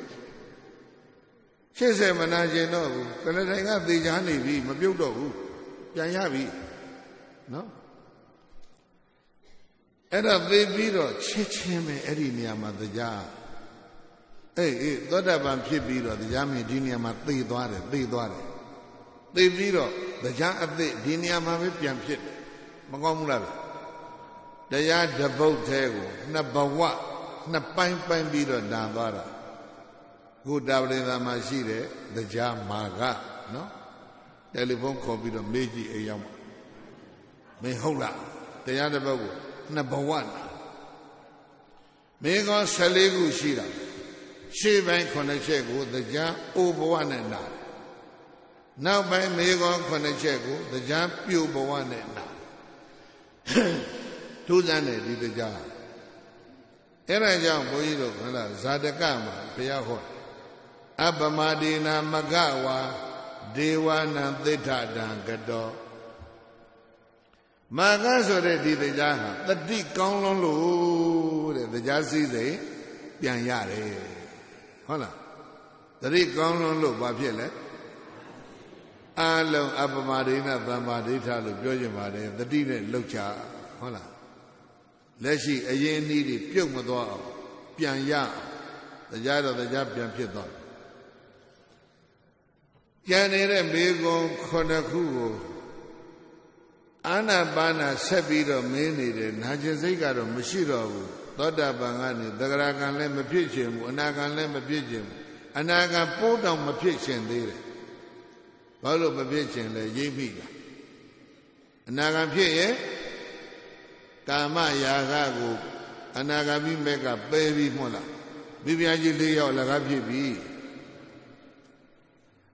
80မနာကျင်တော့ဘူးကလထိုင်ကသေချာနေပြီမပြုတ်တော့ဘူးပြန်ရပြီနော်အဲ့တော့သေပြီးတော့ချစ်ချင်းပဲအဲ့ဒီနေရာမှာတရားအေးအေးသောတာပန်ဖြစ်ပြီးတော့တရားမင်းဒီနေရာမှာသေသွားတယ်သေသွားတယ်သေပြီးတော့တရားအသိဒီနေရာမှာပဲပြန်ဖြစ်တယ်မကောင်းဘူးလားတရားတပုတ်သေးကိုနှစ်ဘဝ နှစ်ပိုင်းပိုင်းပြီးတော့နာသွားတာခုတာပရိသမှာရှိတယ်တရားမာကနော်တယ်လီဖုန်းခေါ်ပြီးတော့မေးကြည့်အိမ်ရောက်မင်းဟုတ်လားတရားတစ်ပုဒ်ကိုနှစ်ဘဝနာမေကော14ခုရှိတာရှေ့ပိုင်း9ချက်ကိုတရားအိုဘဝနဲ့နာနောက်ပိုင်းမေကော9ချက်ကိုတရားပြိုဘဝနဲ့နာထူးဆန်းတယ်ဒီတရား အဲ့ဒါကြောင့်ဘုန်းကြီးတို့ဟုတ်လားဇာတကမှာဘုရားဟောအပမဒေနာမကဝါဒေဝနာသစ္ထတံကတောမာကဆိုတဲ့ဒီတရားဟာတတိကောင်းလုံးလို့တဲ့တရားစည်းစိမ်ပြန်ရတယ်ဟုတ်လားတတိကောင်းလုံးလို့ဘာဖြစ်လဲအလုံးအပမဒိနသမ္မာဒိဋ္ဌလို့ပြောကြပါတယ်တတိနဲ့လှုပ်ချဟုတ်လား လက်ရှိအရင်နည်းတွေပြုတ်မသွားအောင်ပြန်ရတရားတော့တရားပြန်ဖြစ်သွားကျန်နေတဲ့မေကွန်ခုနှစ်ခုကိုအာနာပါနာဆက်ပြီးတော့မင်းနေတယ်နာကျင်စိတ်ကတော့မရှိတော့ဘူးသောတာပန်ကနေသဂရကံလည်းမဖြစ်ချင်ဘူးအနာကံလည်းမဖြစ်ချင်ဘူးအနာကံပိုးတောင်မဖြစ်ချင်သေးတယ်ဘာလို့မဖြစ်ချင်လဲရိပ်မိတာအနာကံဖြစ်ရဲ့ ကာမရာဂကိုအနာဂါမိမက်ကပယ်ပြီးမှလားမိဖုရားကြီး၄ယောက်လကားဖြစ်ပြီ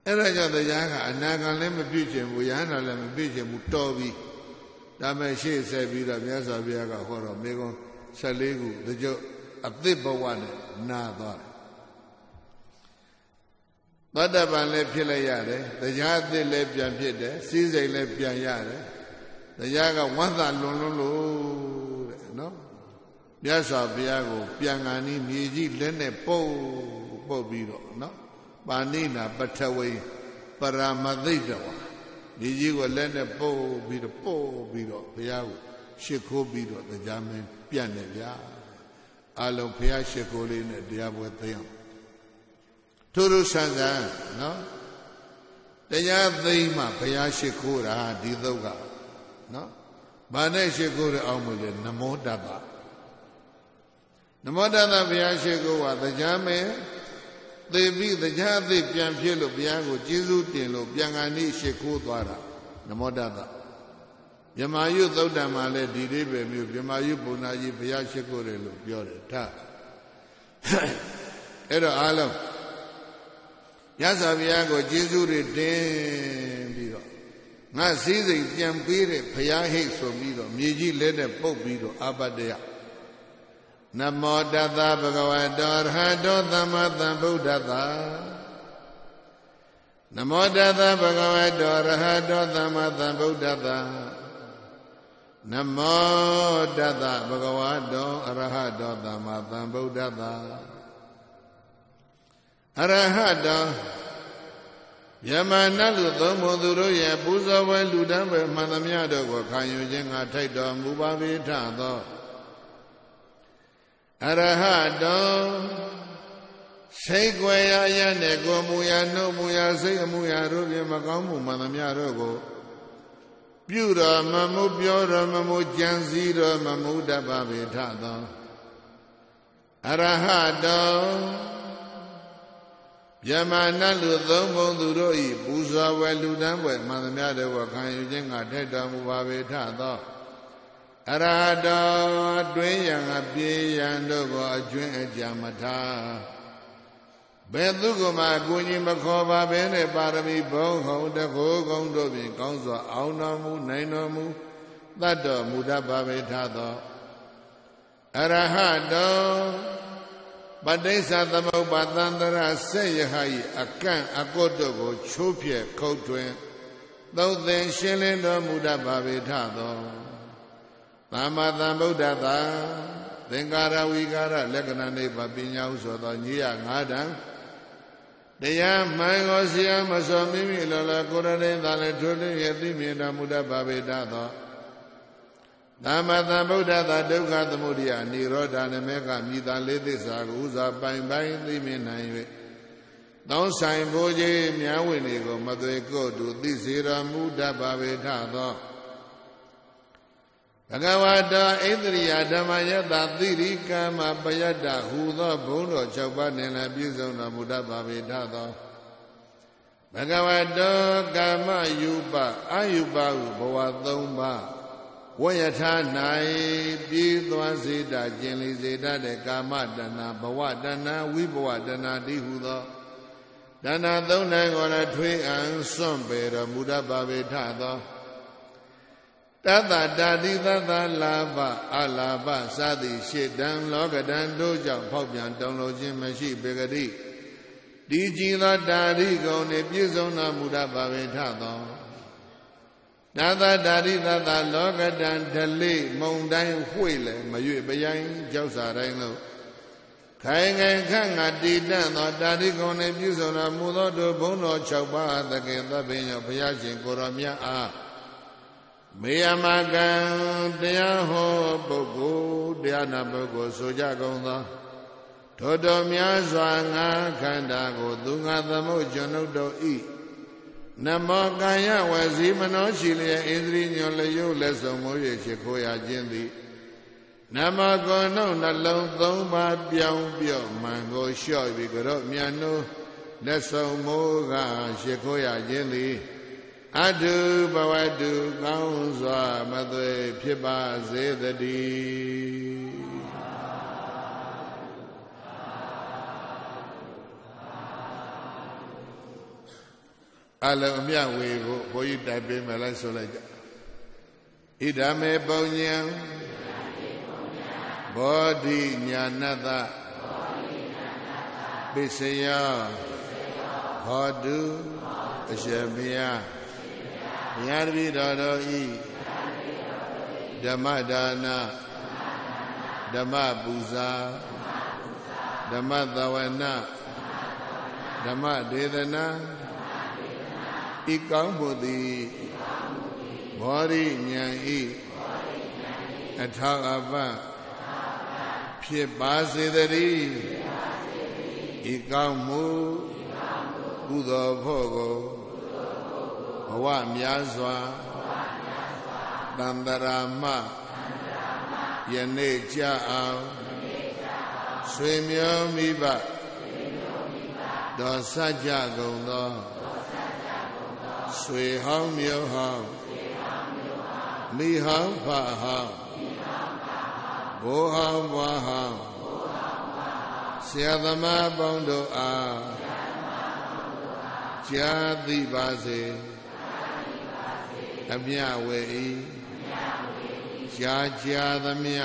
အဲ့ဒါကြောင့်တရားကအနာဂံလည်းမပြည့်ချင်ဘူးယဟန္တာလည်းမပြည့်ချင်ဘူးတော်ပြီဒါမဲ့ရှေ့ဆက်ပြီးတော့မြတ်စွာဘုရားကဟောတော့မေကွန်14ခုတကြအသစ်ဘဝနဲ့နာသွားတယ်သတ္တပံလည်းဖြစ်လိုက်ရတယ်တရားအသစ်လည်းပြန်ဖြစ်တယ်စည်းစိမ်လည်းပြန်ရတယ် တရားကဝမ်းသာလွန်လွန်းလို့တဲ့နော်မြတ်စွာဘုရားကို ပြန်ကန်ဤမြေကြီးလက်နဲ့ပုတ်ပုတ်ပြီးတော့နော်ပါဏိနာပထဝိပရမသိတဝမြေကြီးကိုလက်နဲ့ပုတ်ပြီးတော့ပုတ်ပြီးတော့ဘုရားကိုရှ िख ိုးပြီးတော့တရားမင်းပြတ်နေဗျာအလုံးဘုရားရှ िख ိုးလေးနဲ့တရားပွဲသိအောင်ထူးထူးဆန်းဆန်းနော်တရားသိမှဘုရားရှိခိုးတာဒီသုတ်က နော်ဘာနဲ့ရှိခိုးရအောင်မလဲနမောတတ္တနမောတတ္တဘုရားရှိခိုးကတရားမဲ့သေပြီးတရားအသိပြန်ဖြစ်လို့ဘုရားကိုကျေးဇူးတင်လို့ပြန်ကန်ဤရှိခိုးသွားတာနမောတတ္တမြမာယုသုတ်တံမှာလည်းဒီလေးပဲမျိုးမြမာယုဘုံနာကြီးဘုရားရှိခိုးတယ်လို့ပြောတယ်ထအဲ့တော့အားလုံးရသဗျာကိုကျေးဇူးတွေတင် ငါစည်းစိမ်ပြန်ပေးတဲ့ဘုရားဟိတ်ဆိုပြီးတော့မြေကြီးလဲနဲ့ပုတ်ပြီးတော့အာပတ္တယနမောတတဗဂဝတောရဟတောသမ္မာသမ္ဗုဒ္ဓတ္တနမောတတဗဂဝတောရဟတောသမ္မာသမ္ဗုဒ္ဓတ္တနမောတတဗဂဝတောအရဟတောသမ္မာသမ္ဗုဒ္ဓတ္တအရဟတော ယမနလူသုံးဘုသူတို့ရဲ့ပူဇော်ပွဲလူတန်းပဲမှန်သမျှတို့ကိုခံယူခြင်းကထိုက်တော်မူပါပေထသောအရဟတောစိတ်ွယ်ရရနဲ့ကိုမူရနှုတ်မူရစိတ်အမူရတို့ဖြင့်မကောင်းမှုမှန်သမျှတို့ကိုပြုတော်မမှုပြောတော်မမှုကြံစည်တော်မမှုတတ်ပါပေထသောအရဟတော ယမနလူသုံးဘုံသူတို့ဤပူဇော်ဝဲလူတန်းပွဲမှန်သမျှတို့ကိုခံယူခြင်းကထိုက်တော်မူပါပေထသောအရဟတောတွင်ရန်အပြေရန်တို့ကိုအကျွင်းအကြမထားဘယ်သူကမှအကူကြီးမခေါ်ပါဘဲနဲ့ပါရမီဘုံဟုံတကိုးကုံတို့ဖြင့်ကောင်းစွာအောင်တော်မူနိုင်တော်မူတတ်တော်မူတတ်ပါပဲထသောအရဟတော ပဋိစ္စသမုပ္ပါသန္တရဆက်ယဟဤအကန့်အကုတ်တို့ကိုချိုးဖြဲခုတ်တွင်သုံးသင်ရှင်းလင်းတော်မူတတ်ပါပဲထသောသမ္မာသမ္ဗုဒ္ဓတာသင်္ကာရဝိကာရလက္ခဏာနိဗ္ဗာန်ပညာဟုဆိုသောညီရ၅တန်တရားမှန်ကိုဆရာမစောမိမိလောလောကိုရတဲ့သာလည်းထိုလင်းရဲ့သိမြင်တော်မူတတ်ပါပေတတ်သော သမ္မာသမ္ဗုဒ္ဓသာဒုက္ခသမုဒယនិရောဓနမေကမြည်သာလေးသစ္စာကိုဥစွာပိုင်ပိုင်သိမြင်နိုင်၍သောဆိုင်ဘိုးကြီးမြားဝင်တွေကိုမသွေကို့တူသိစေတော်မူတတ်ပါပေထသောဘဂဝတာဣန္ဒရိယဓမ္မယတသီရိကမ္မပယတ္တဟူသောဘုံတော်၆ပါးနှင့်လည်းပြည့်စုံတော်မူတတ်ပါပေထသောဘဂဝတောကာမယူပအာယူပဟုဘဝ၃ပါး ဝယထာ၌ပြည်သွားစေတာကျင်လီစေတတ်တဲ့ကာမတဏဘဝတဏဝိဘဝတဏတိဟုသောတဏသုံးနိုင်ကိုလည်းထွေးအံစွန့်ပေတော်မူတတ်ပါပေထသောတတ္တတာတိသတ္တလာဘအလာဘစသည်ရှေတံလောကတံတို့ကြောင့်ဖောက်ပြန်တုံလို့ခြင်းမရှိပေကတိဒီကြည်သောတာရိကုံနှင့်ပြည့်စုံတော်မူတတ်ပါပေထသော နာသတာရိသတလောကတံဒလိမုံတိုင်းဝှေ့လေမရွေပယိုင်ကြောက်စာတိုင်းလို့ခိုင်ခိုင်ခန့်ငါတည်တံ့သောတာရိကုံနှင့်ပြည့်စုံတော်မူသောတို့ဘုန်းတော်၆ပါးသခင်သဗ္ဗညောဘုရားရှင်ကိုရောမြတ်အားမေယမကံတရားဟောပုဂ္ဂိုလ်တရားနာပုဂ္ဂိုလ်ဆိုကြကုန်သောထိုတော်များစွာငါခန္ဓာကို သူငါသမုတ်ကျွန်ုပ်တို့ဤ နမောကာယဝစီမနောရှိလျက်ဣန္ဒြိညောလယုတ်လက်ဆောင်မိုး၍ရှိခိုးရခြင်းသည်နမောကောနှုတ်နှလုံးသုံးပါးပြောင်းပြော့မှန်ကိုလျှော့ပြီးကြော့မြန်နိုးလက်ဆောင်မိုးကရှိခိုးရခြင်းသည်အတုဘဝတုကောင်းစွာမသွေဖြစ်ပါစေတည်း အလုံးအမြဝေဖို့ဘုန်းကြီးတိုက်ပေးမယ်လိုက်ဆိုလိုက်ကြဣဒာမေပုံညံဘောဓိညာဏတပိစယဟောတုအရှင်ဘုရားဘုရားတပည့်တော်တို့ဤဓမ္မဒါနဓမ္မပူဇာဓမ္မသဝနာဓမ္မဒေသနာ ဤကောင်းမှုသည်ဘောရိညာဤအထောက်အပံ့ဖြစ်ပါစေတည်းဤကောင်းမှုကုသိုလ်ဖို့ကိုဘဝများစွာတန္တရာမယနေ့ကြအောင်ဆွေမျိုးမိဘတော်စัจ जा ကုန်သော ဆွေဟောင်းမျိုးဟောင်းမိဟောင်းဖဟောင်းဘိုးဟောင်းဘွားဟောင်းဆရာသမားပေါင်းတို့အားကြားသိပါစေအမြဝေဤကြားကြားသမျှ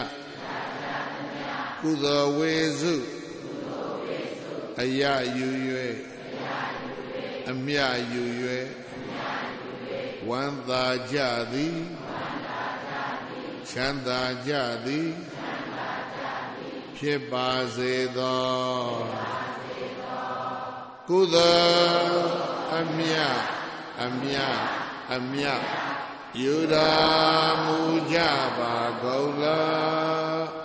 ကုသိုလ်ဝေစုအယယူ၍အမြယူ၍ ဝမ်းသာကြသည်ချမ်းသာကြသည်ဖြစ်ပါစေသောကုသိုလ်အမြအမြအမြယူတော်မူကြပါကုန်လော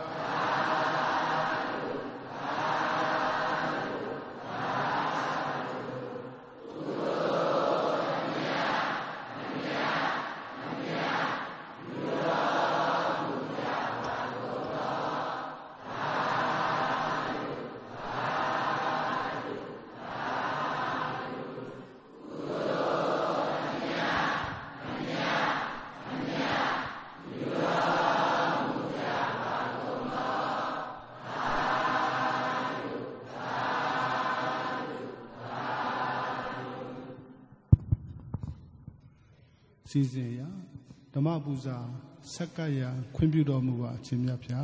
စီစဉ်ရဓမ္မပူဇာဆက်ကရခွင့်ပြုတော်မူပါအရှင်မြတ်ဗျာ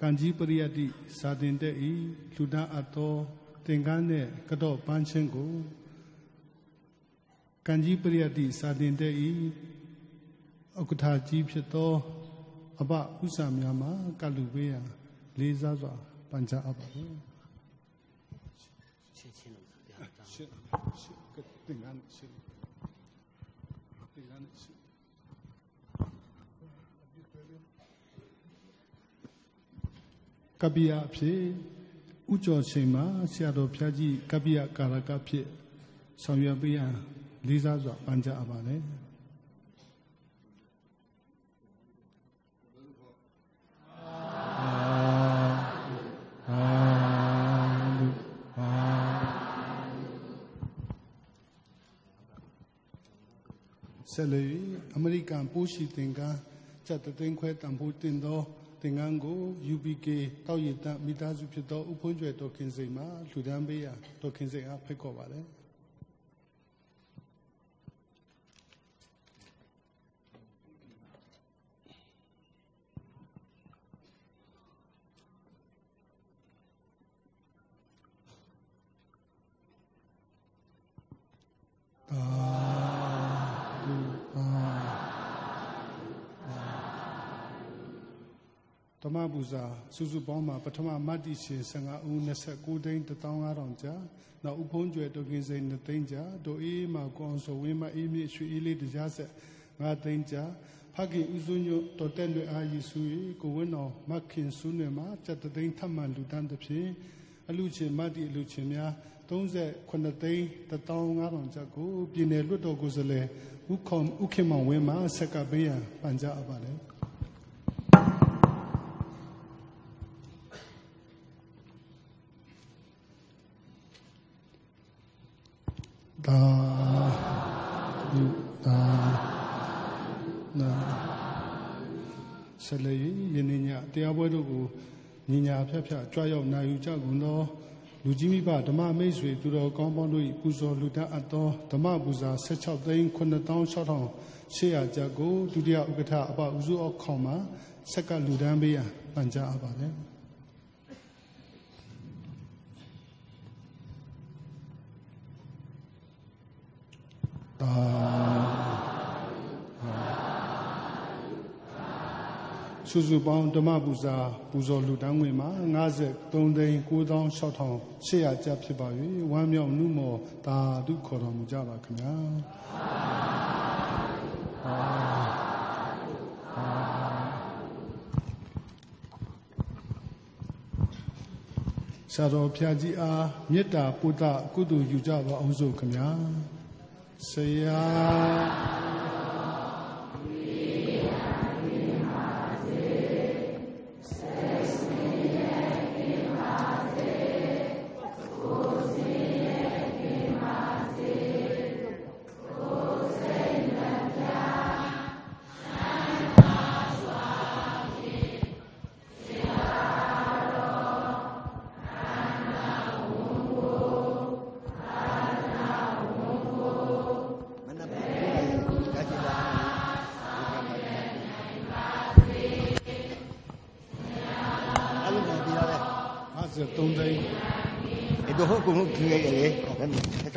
ကံကြီးပရိယတ္တိစာတင်တဲ့ဤလူဒအပ်သောသင်္ကန်းနဲ့ကတော့ပန်းချင်းကိုကံကြီးပရိယတ္တိစာတင်တဲ့ဤဥက္ကဋ္ဌကြီးဖြစ်သောအဘဥစ္စာများမှာကလူပေးရလေးစားစွာပန်ချအပ်ပါဘုရားရှင်းရှင်းလို့ဗျာရှင်းရှင်း ကတင်ကန်းရှင်းကပ္ပိယအဖြစ်ဥကျော်ချိန်မှာဆရာတော်ဘုရားကြီးကပ္ပိယကာရကဖြစ်ဆောင်ရွက်ပေးရန်လေးစားစွာပန်ကြားအပ်ပါတ ဆက်လက်၍အမေရိကန်ပိုးရှိသင်္ကန်းစက်တသိန်းခွဲတန်ဖိုးတင်သောသင်္ကန်းကို UBK တောက်ရည်တမိသားစုဖြစ်သောဥဖုံးကျွယ်တော်ခင်စိန်မှလူဒန်းပေးရန်တော်ခင်စိန်အားဖိတ်ခေါ်ပါတယ် မ္မပူဇာစုစုပေါင်းမှာပထမမတ္တိရှင်15ဦး29သိန်း15000ကျာနောက်ဥဖုံးကျွယ်တုတ်ကင်းစိန်2သိန်းကျာဒိုအေးမှာကိုအောင်စောဝင်းမအေးမြင့်ရွှေအေးလေးတရားဆက်5သိန်းကျာဖခင်ဦးစွညွတ်တော်တက်လွယ်အားယေစု၏ကိုဝင်းတော်မခင်စုနယ်မှာစက်သိန်းထပ်မံလူတန်းသဖြင့်အလူချင်းမတ္တိအလူချင်းများ39သိန်း15000ကျာကိုပြည်နယ်လွတ်တော်ကိုယ်စားလှယ်ဥခေါဥခင်မောင်ဝင်းမှာဆက်ကပေးရန်ပန်ကြားအပ်ပါ တယ်သာယုသာနာဆလေယနေ့ညတရားပွဲတို့ကိုညီညာဖျက်ဖျက်ကြွရောက်နိုင်ယူကြကုန်သောလူကြီးမိဘဓမ္မမိတ်ဆွေသူတော်ကောင်းပေါင်းတို့၏ပူဇော်လူတန်းအပ်သောဓမ္မပူဇာ16သိန်း9600ကျပ်ကိုဒုတိယဥက္ကဋ္ဌအပဦးစုအောင်ခေါင်မှဆက်ကလူတန်းပေးရန်ပန်ကြားအပ်ပါတယ် သာစုစုပေါင်းဓမ္မပူဇာပူဇော်လူတန်းငွေမှာ53သိန်း9600ကျပ်ဖြစ်ပါ၍ဝမ်းမြောက်နှုမောသာဓုခေါ်တော်မူကြပါခင်ဗျာဆရာတော်ဖျားကြီးအားမေတ္တာပုဒ္ဒကုသိုလ်ယူကြပါအောင်စို့ခင်ဗျာ ဆ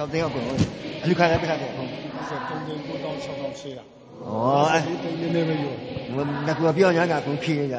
အဲ့တော့တဲ့ကုန်အလူခါလည်းပြတာပေါ့53သိန်း9600ဩအဲ့ဒီသိန်းနည်းနည်းပဲယူငါကပြောညာကကုန်ဖြေရ